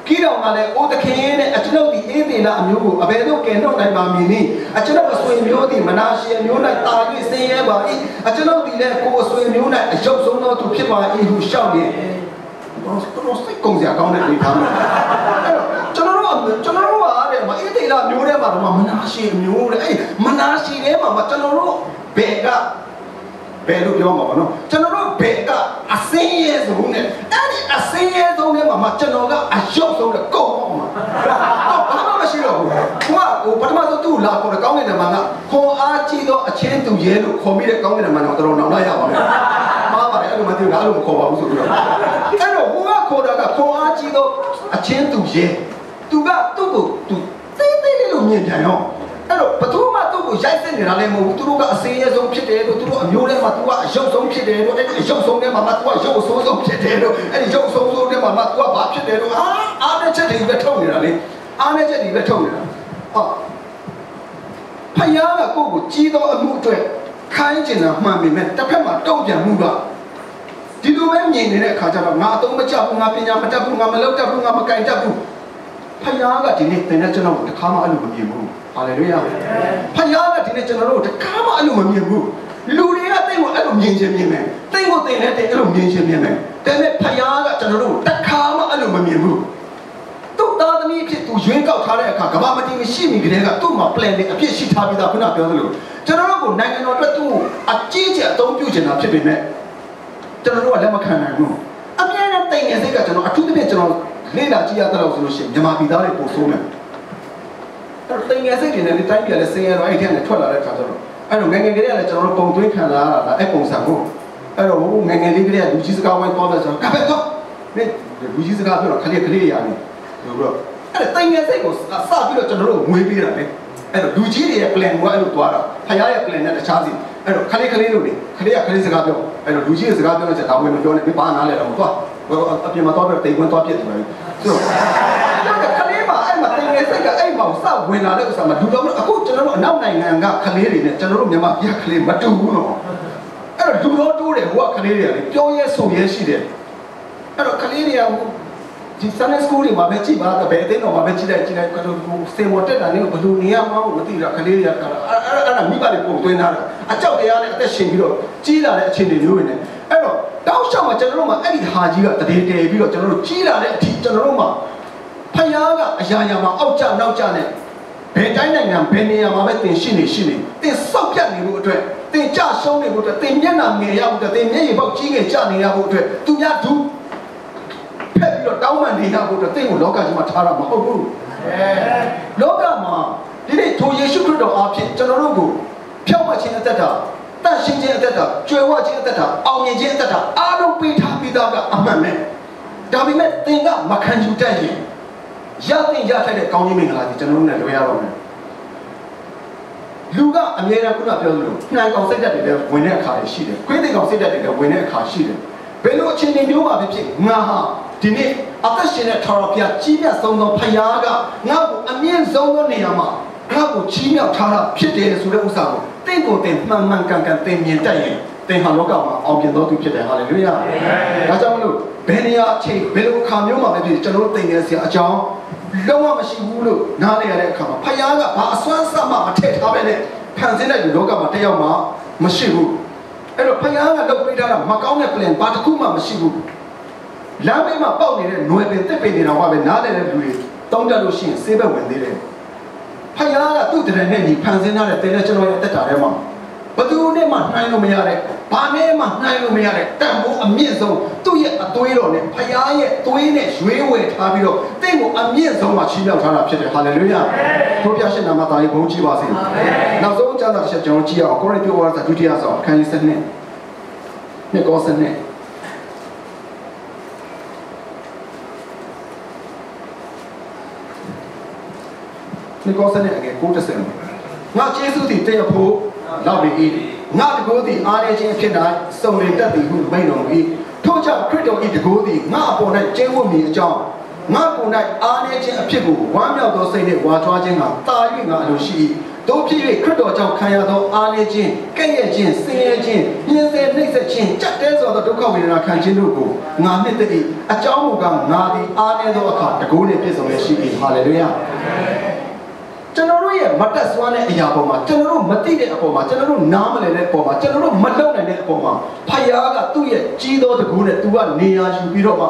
ကီတော်ကလည်းအိုးသခင်နဲ့အကျွန်ုပ်ဒီအင်းဒီနာအမျိုးကိုအဘယ်သို့ကယ်နှုတ်နိုင်ပါမည်နည်းအကျွန်ုပ်အဆွေမျိုးသည်မနာရှေမျိုး၌တာ၍ဆင်းရဲပါ၏အကျွန်ုပ်ဒီလည်းကိုယ်အဆွေမျိုး၌အယုတ်ဆုံးသောသူဖြစ်ပါ၏ဟုရှောက်နေတော့တော့စိတ်ကုန်စရာကောင်းတဲ့အနေထားမျိုးအဲ့တော့ကျွန် တော်တို့ကကျွန်တော်တို့ကတဲ့မအင်းဒီနာမျိုးထဲမှာတော့မနာရှေမျိုးတဲ့အဲ့မနာရှေထဲမှာမကျွန်တော်တို့ဘယ်ကဘယ်လိုပြောမှာပါနော်ကျွန်တော်တို့ဘယ်ကအစင်းရဲဆုံးနဲ့အဲ့ဒီအစင်းရဲဆုံးထဲမှာမှကျွန်တော်ကအယုတ်ဆုံးတဲ့ကုန်အောင်မှာတော့ဘာမှမရှိတော့ဘူးကွာဟိုပထမဆုံးသူ့လာခေါ်တဲ့ကောင်းတဲ့နံပါတ်ကခွန်အားကြီးသောအချင်းသူရဲလို့ခေါ်ပြီးတဲ့ကောင်းတဲ့နံပါတ်တော့တော်တော်နောက်လာရပါမယ်မှားပါတယ်အဲ့လိုမသိဘူးငါအဲ့လိုမခေါ်ပါဘူးဆိုပြီးတော့အဲ့တော့ဟိုကခေါ်တာကခွန်အားကြီးသောအချင်းသူရဲ သူကသူ့ကိုသူသေးသေးလေးလို့မြင်ပြန်ရောအဲ့တော့ဘသူမှသူ့ကိုရိုက်စစ်နေတာလည်းမဟုတ်ဘူးသူတို့ကအစင်းရဲဆုံးဖြစ်တယ်လို့သူတို့အမျိုးထဲမှာသူကအယုတ်ဆုံးဖြစ်တယ်လို့အဲ့ဒီအယုတ်ဆုံးထဲမှာမှသူကရုပ်အဆိုးဆုံးဖြစ်တယ်လို့အဲ့ဒီရုပ်အဆိုးဆုံးထဲမှာမှသူကဘာဖြစ်တယ်လို့အာအားတဲ့ချက်တွေပဲထုတ်နေတာလေအားတဲ့ချက်တွေပဲထုတ်နေတာဟောဖယားကကိုယ့်ကိုကြီးသောအမှုအတွက်ခိုင်းကျင်တာမှန်ပေမဲ့တစ်ဖက်မှာတုံ့ပြန်မှုကဒီလိုပဲမြင်နေတဲ့အခါကျတော့ငါအသုံးမချဘူးငါပညာမတတ်ဘူးငါမလုပ်တတ်ဘူးငါမကင်တတ်ဘူး ဖယားကဒီနေ့သင်တဲ့ကျွန်တော်ကိုတစ်ခါမှအဲ့လိုမမြင်ဘူးဟာလေလုယာဖယားကဒီနေ့ကျွန်တော်တို့တစ်ခါမှအဲ့လိုမမြင်ဘူးလူတွေကတိတ်ကိုအဲ့လိုမြင်ချင်းမြင်မယ်တိတ်ကိုတင်တဲ့တိတ်အဲ့လိုမြင်ချင်းမြင်မယ်ဒါပေမဲ့ဖယားကကျွန်တော်တို့တစ်ခါမှအဲ့လိုမမြင်ဘူးသူ့သားသမီးဖြစ်သူရွေးကောက်ထားတဲ့အခါကမ္ဘာမတည်မရှိမီကတည်းကသူ့မှာ plan တွေအပြည့်ရှိထားပြီးသားခုနပြောသလိုကျွန်တော်တို့ကိုနိုင်ငံတော်အတွက်သူ့အကြီးကျယ်အသုံးပြုချင်တာဖြစ်ပေမဲ့ကျွန်တော်တို့ကလက်မခံနိုင်ဘူးအမြဲတမ်းတိမ်ငယ်စိတ်ကကျွန်တော်အထူးသဖြင့်ကျွန်တော် လေ့လာကြည့်ရတဲ့လို့ဆိုလို့ရှိရင်မြန်မာပြည်သားတွေပို့ဆိုးမယ်အဲ့တိမ်ငယ်စိတ်တွေနဲ့တိုင်းပြည်လည်းဆင်းရဲတော့အဲ့ဒီထဲနဲ့ထွက်လာတဲ့အခါကျတော့အဲ့တော့ငယ်ငယ်ကလေးကလည်းကျွန်တော်တို့ပုံသွင်းခံလာရတာအဲ့ပုံစံကိုအဲ့တော့ဟိုငယ်ငယ်လေးကလေးကလူကြီးစကားဝိုင်းသွားတယ်ဆိုတော့ကပ်ပဲတော့မင်းလူကြီးစကားပြောတော့ခလေးကလေးရရတယ်ဆိုတော့အဲ့တိမ်ငယ်စိတ်ကိုစပြီးတော့ကျွန်တော်တို့ငွေပေးတာလေအဲ့တော့လူကြီးတွေရဲ့ plan ကအဲ့လိုသွားတာဖရားရဲ့ plan နဲ့တခြားစီအဲ့တော့ခလေးကလေးလို့နေခလေးကခလေးစကားပြောအဲ့တော့လူကြီးရဲ့စကားပြောတဲ့ချက်ဒါဝင်မပြောနဲ့ဘာနားလဲတော့သွား အပြင်မှာသွားပြီးတိမ်ဝင်သွားပြစ်တယ်ဆိုတော့ခလေးမှာအဲ့မှာတိမ်ငယ်စိတ်ကအဲ့မှာစဝင်လာတဲ့ဥစ္စာမှာလူတော်အခုကျွန်တော်တို့အနောက်နိုင်ငံကခလေးတွေနဲ့ကျွန်တော်တို့မြန်မာပြည်ခလေးမတူဘူးနော်အဲ့တော့လူတော်တိုးတယ်ဟိုကခလေးတွေကလေပြောရဲဆိုရဲရှိတယ်အဲ့တော့ခလေးတွေကဒီ Sunday school တွေမှာပဲကြည့်ပါတော့ဘယ်အသိတော်မှာပဲကြည့်လိုက်ကြည့်လိုက်ကတော့စေမောတက်တာနေဘယ်လိုနေရမှာမသိတာခလေးတွေကအဲ့အဲ့အဲ့ဒါမိဘတွေပုံသွင်းထားတာအကြောက်တရားနဲ့အသက်ရှင်ပြီးတော့ကြီးလာတဲ့အခြေအနေမျိုးတွေနဲ့ အဲ့တော့တောက်လျှောက်မှာကျွန်တော်တို့မှာအဲ့ဒီဟာကြီးကတည်တည်ပြီးတော့ကျွန်တော်တို့ကြီးလာတဲ့အထိကျွန်တော်တို့မှာဖယားကအရာရာမှာအောက်ကျနောက်ကျနဲ့ဘယ်တိုင်းနိုင်ငံဘယ်နေရာမှာပဲတင်ရှိနေရှိနေတင်စောက်ပြတ်နေဖို့အတွက်တင်ကြရှုံးနေဖို့အတွက်တင်မျက်နှာငယ်ရဖို့အတွက်တင်မျက်ရည်ပေါက်ကြီးငယ်ကျနေရဖို့အတွက်သူများဒူးဖက်ပြီးတော့တောင်းပန်နေရဖို့အတွက်တင်ကိုလောကကြီးမှာထားတာမဟုတ်ဘူးလောကမှာဒီနေ့ထိုယေရှုခရစ်တော်အားဖြင့်ကျွန်တော်တို့ကိုဖြောက်မှတ်ခြင်းအသက်တာ တန့်ရှင်းခြင်းအသက်တာကြွယ်ဝခြင်းအသက်တာအောင်မြင်ခြင်းအသက်တာအားလုံးပေးထားပြီးသားကအမှန်ပဲဒါပေမဲ့သင်ကမခံယူတတ်ရင်ရတဲ့ရထိုက်တဲ့ကောင်းကြီးမင်္ဂလာကြီးကျွန်တော်တို့နဲ့လွှဲရပါမယ်လူကအမြဲတမ်းခုနပြောသလိုနှံကောင်စိတ်ဓာတ်တွေလည်းဝင်တဲ့အခါရှိတယ်ခွေးသိကောင်စိတ်ဓာတ်တွေလည်းဝင်တဲ့အခါရှိတယ်ဘယ်လိုအခြေအနေမျိုးမှာဖြစ်ဖြစ်ငါဟာဒီနေ့အသက်ရှင်တဲ့ထာဝရဘုရားကြီးမြတ်ဆုံးသောဖခင်ကငါ့ကိုအမြင့်ဆုံးသောနေရာမှာငါ့ကိုချီးမြှောက်ထားတာဖြစ်တယ်ဆိုတဲ့ဥစ္စာကို တင့်ကိုယ်တင်မှန်မှန်ကန်ကန်သင်မြင်တတ်ရင်သင်ဟာလောကမှာအောင်မြင်သောသူဖြစ်တယ်ဟာလေလုယာဒါကြောင့်မလို့ဘယ်နေရာအချိန်ဘယ်လိုအခါမျိုးမှာပဲဖြစ်ကျွန်တော်တို့သင်ငယ်စရာအကြောင်းလုံးဝမရှိဘူးလို့နားလည်ရတဲ့အခါမှာဖခင်ကဘာအစွမ်းစမှမထည့်ထားပဲနဲ့ဖန်ဆင်းတဲ့လူလောကမှာတယောက်မှမရှိဘူးအဲ့တော့ဖခင်ကလုပ်ပေးထားတာမကောင်းတဲ့ plan ဘာတစ်ခုမှမရှိဘူးလမ်းဘေးမှာပေါက်နေတဲ့ຫນွယ်ပင်တက်ပင်တွေတော့ပဲနားလည်တဲ့လူတွေတောင်းတလို့ရှိရင်ဆေးဘက်ဝင်သေးတယ် ဖခင်ကသူ့တရနဲ့ညီဖန်ဆင်းထားတဲ့တင်တဲ့ကျွန်တော်ရဲ့အသက်တာထဲမှာဘသူနဲ့မှနှိုင်းလို့မရတဲ့ဘာနဲ့မှနှိုင်းလို့မရတဲ့တန်ဖိုးအမြင့်ဆုံးသူ့ရဲ့အသွေးတော်နဲ့ဖခင်ရဲ့သွေးနဲ့ရွေးဝယ်ထားပြီးတော့တင့်ကိုအမြင့်ဆုံးမှာချီးမြှောက်ထားတာဖြစ်တယ်ဟာလေလုယာဘုရားရှင်နာမသားကြီးဘုန်းကြီးပါစေနောက်ဆုံးကျမ်းစာတစ်ချက်ကျွန်တော်ကြည့်အောင်ကိုရိန္သုဩဝါဒဒုတိယဆောင်အခန်းကြီး7နှစ်နှစ်ကော7နှစ် နှစ်ကော7နှစ်အကယ်930ငါကျေးဇူးတည်တဲ့ဖို့လောက်ပြီးငါတကိုးသည်အားနေခြင်းဖြစ်တိုင်းစုံလင်တတ်သည်ဟုမိန့်တော်မူ၏ထို့ကြောင့်ခရစ်တော်၏တကိုးသည်ငါအပေါ်၌ကျင်းဝတ်မည်အကြောင်းငါကိုယ်၌အားနေခြင်းအဖြစ်ကိုဝမ်းမြောက်သောစိတ်နှင့်ဝါကြွားခြင်းကတာ၍ငါအလိုရှိ၏တို့ဖြစ်၍ခရစ်တော်ကြောင့်ခံရသောအားနေခြင်းကဲ့ရဲ့ခြင်းဆင်းရဲခြင်းညှင်းဆဲနှိပ်စက်ခြင်းကြက်တဲစွာသောဒုက္ခဝေဒနာခံခြင်းတို့ကိုငါနှစ်သက်၏အကြောင်းမူကားငါသည်အားနေသောအခါတကိုးနှင့်ပြည့်စုံရရှိ၏ဟာလေလုယာ ကျွန်တော်တို့ရဲ့မတက်ဆွမ်းတဲ့အရာပေါ်မှာကျွန်တော်တို့မသိတဲ့အပေါ်မှာကျွန်တော်တို့နားမလည်တဲ့အပေါ်မှာကျွန်တော်တို့မလုံနိုင်တဲ့အပေါ်မှာဖယားကသူ့ရဲ့ကြီးသောတကူနဲ့သူကနေရာယူပြီးတော့မှ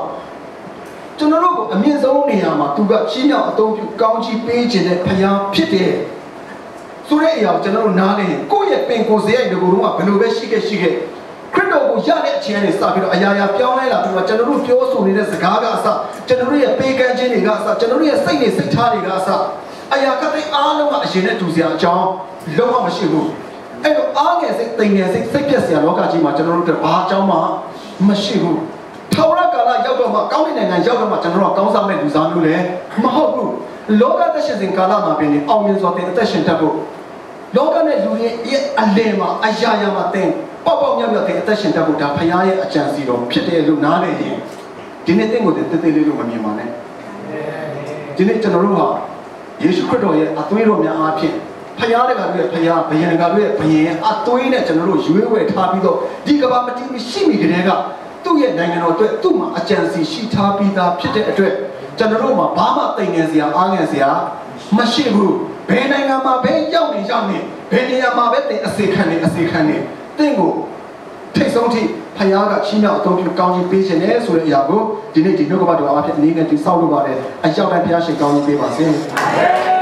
ကျွန်တော်တို့ကိုအမြင့်ဆုံးနေရာမှာသူကချီးမြှောက်အသုံးပြုကောင်းချီးပေးခြင်းတဲ့ဖယားဖြစ်တယ်ဆိုတဲ့အရာကိုကျွန်တော်တို့နားလည်ရင်ကိုယ့်ရဲ့ပင်ကိုယ်စရိုက်တကူတော့ကဘယ်လိုပဲရှိခဲ့ရှိခဲ့ခရစ်တော်ကိုရတဲ့အချိန်နဲ့စပြီးတော့အရာရာပြောင်းလဲလာပြီးတော့ကျွန်တော်တို့ပြောဆိုနေတဲ့စကားကအစကျွန်တော်တို့ရဲ့ပေးကမ်းခြင်းတွေကအစကျွန်တော်တို့ရဲ့စိတ်တွေစိတ်ထားတွေကအစ အရာကတိအားလုံးကအရင်နဲ့တူစရာအကြောင်းလုံးဝမရှိဘူးအဲ့တော့အားငယ်စိတ်တိမ်ငယ်စိတ်စိတ်ပြက်စရာလောကကြီးမှာကျွန်တော်တို့တို့ဘာအကြောင်းမှမရှိဘူးထာဝရကာလရောက်တော့မှကောင်းတဲ့နိုင်ငံရောက်တော့မှကျွန်တော်တို့ကကောင်းစားမဲ့လူစားမျိုးလည်းမဟုတ်ဘူးလောကသက်ရှင်စဉ်ကာလမှာပင်အောင်မြင်စွာတင်အသက်ရှင်တတ်ဖို့လောကနဲ့လူရဲ့အလယ်မှာအရာရာမှာတင်ပေါက်ပေါက်မြောက်မြောက်တင်အသက်ရှင်တတ်ဖို့ဒါဖခင်ရဲ့အကြံစီတော်ဖြစ်တယ်လို့နားလည်ရင်ဒီနေ့တင့်ကိုတည်တည်လေးလို့မမြင်ပါနဲ့ဒီနေ့ကျွန်တော်တို့ဟာ ယေရှုခရစ်တော်ရဲ့အသွေးတော်များအားဖြင့်ဖယားတကတို့ရဲ့ဖယားဘယံတကတို့ရဲ့ဘယံအသွေးနဲ့ကျွန်တော်တို့ရွေးဝယ်ထားပြီးတော့ဒီကဘာမတိမရှိမိကြတဲ့ကသူ့ရဲ့နိုင်ငံတော်အတွက်သူ့မှာအကြံစီရှိထားပြီးသားဖြစ်တဲ့အတွက်ကျွန်တော်တို့မှာဘာမှတိမ်ငယ်စရာအားငယ်စရာမရှိဘူးဘယ်နိုင်ငံမှာဘယ်ရောက်နေရောက်နေဘယ်နေရာမှာပဲတင်အစေခံနေအစေခံနေတင့်ကို ထိတ်ဆုံးထိဖယားကချင်းမြောက်အသုံးပြုကောင်းကြီးပေးခြင်းနဲ့ဆိုတဲ့အရာကိုဒီနေ့ဒီနှုတ်ကပတ်တော်အားဖြင့်အနေနဲ့တိဆောက်လုပ်ပါတယ်အရောက်တိုင်းဖယားရှင်ကောင်းကြီးပေးပါစေ။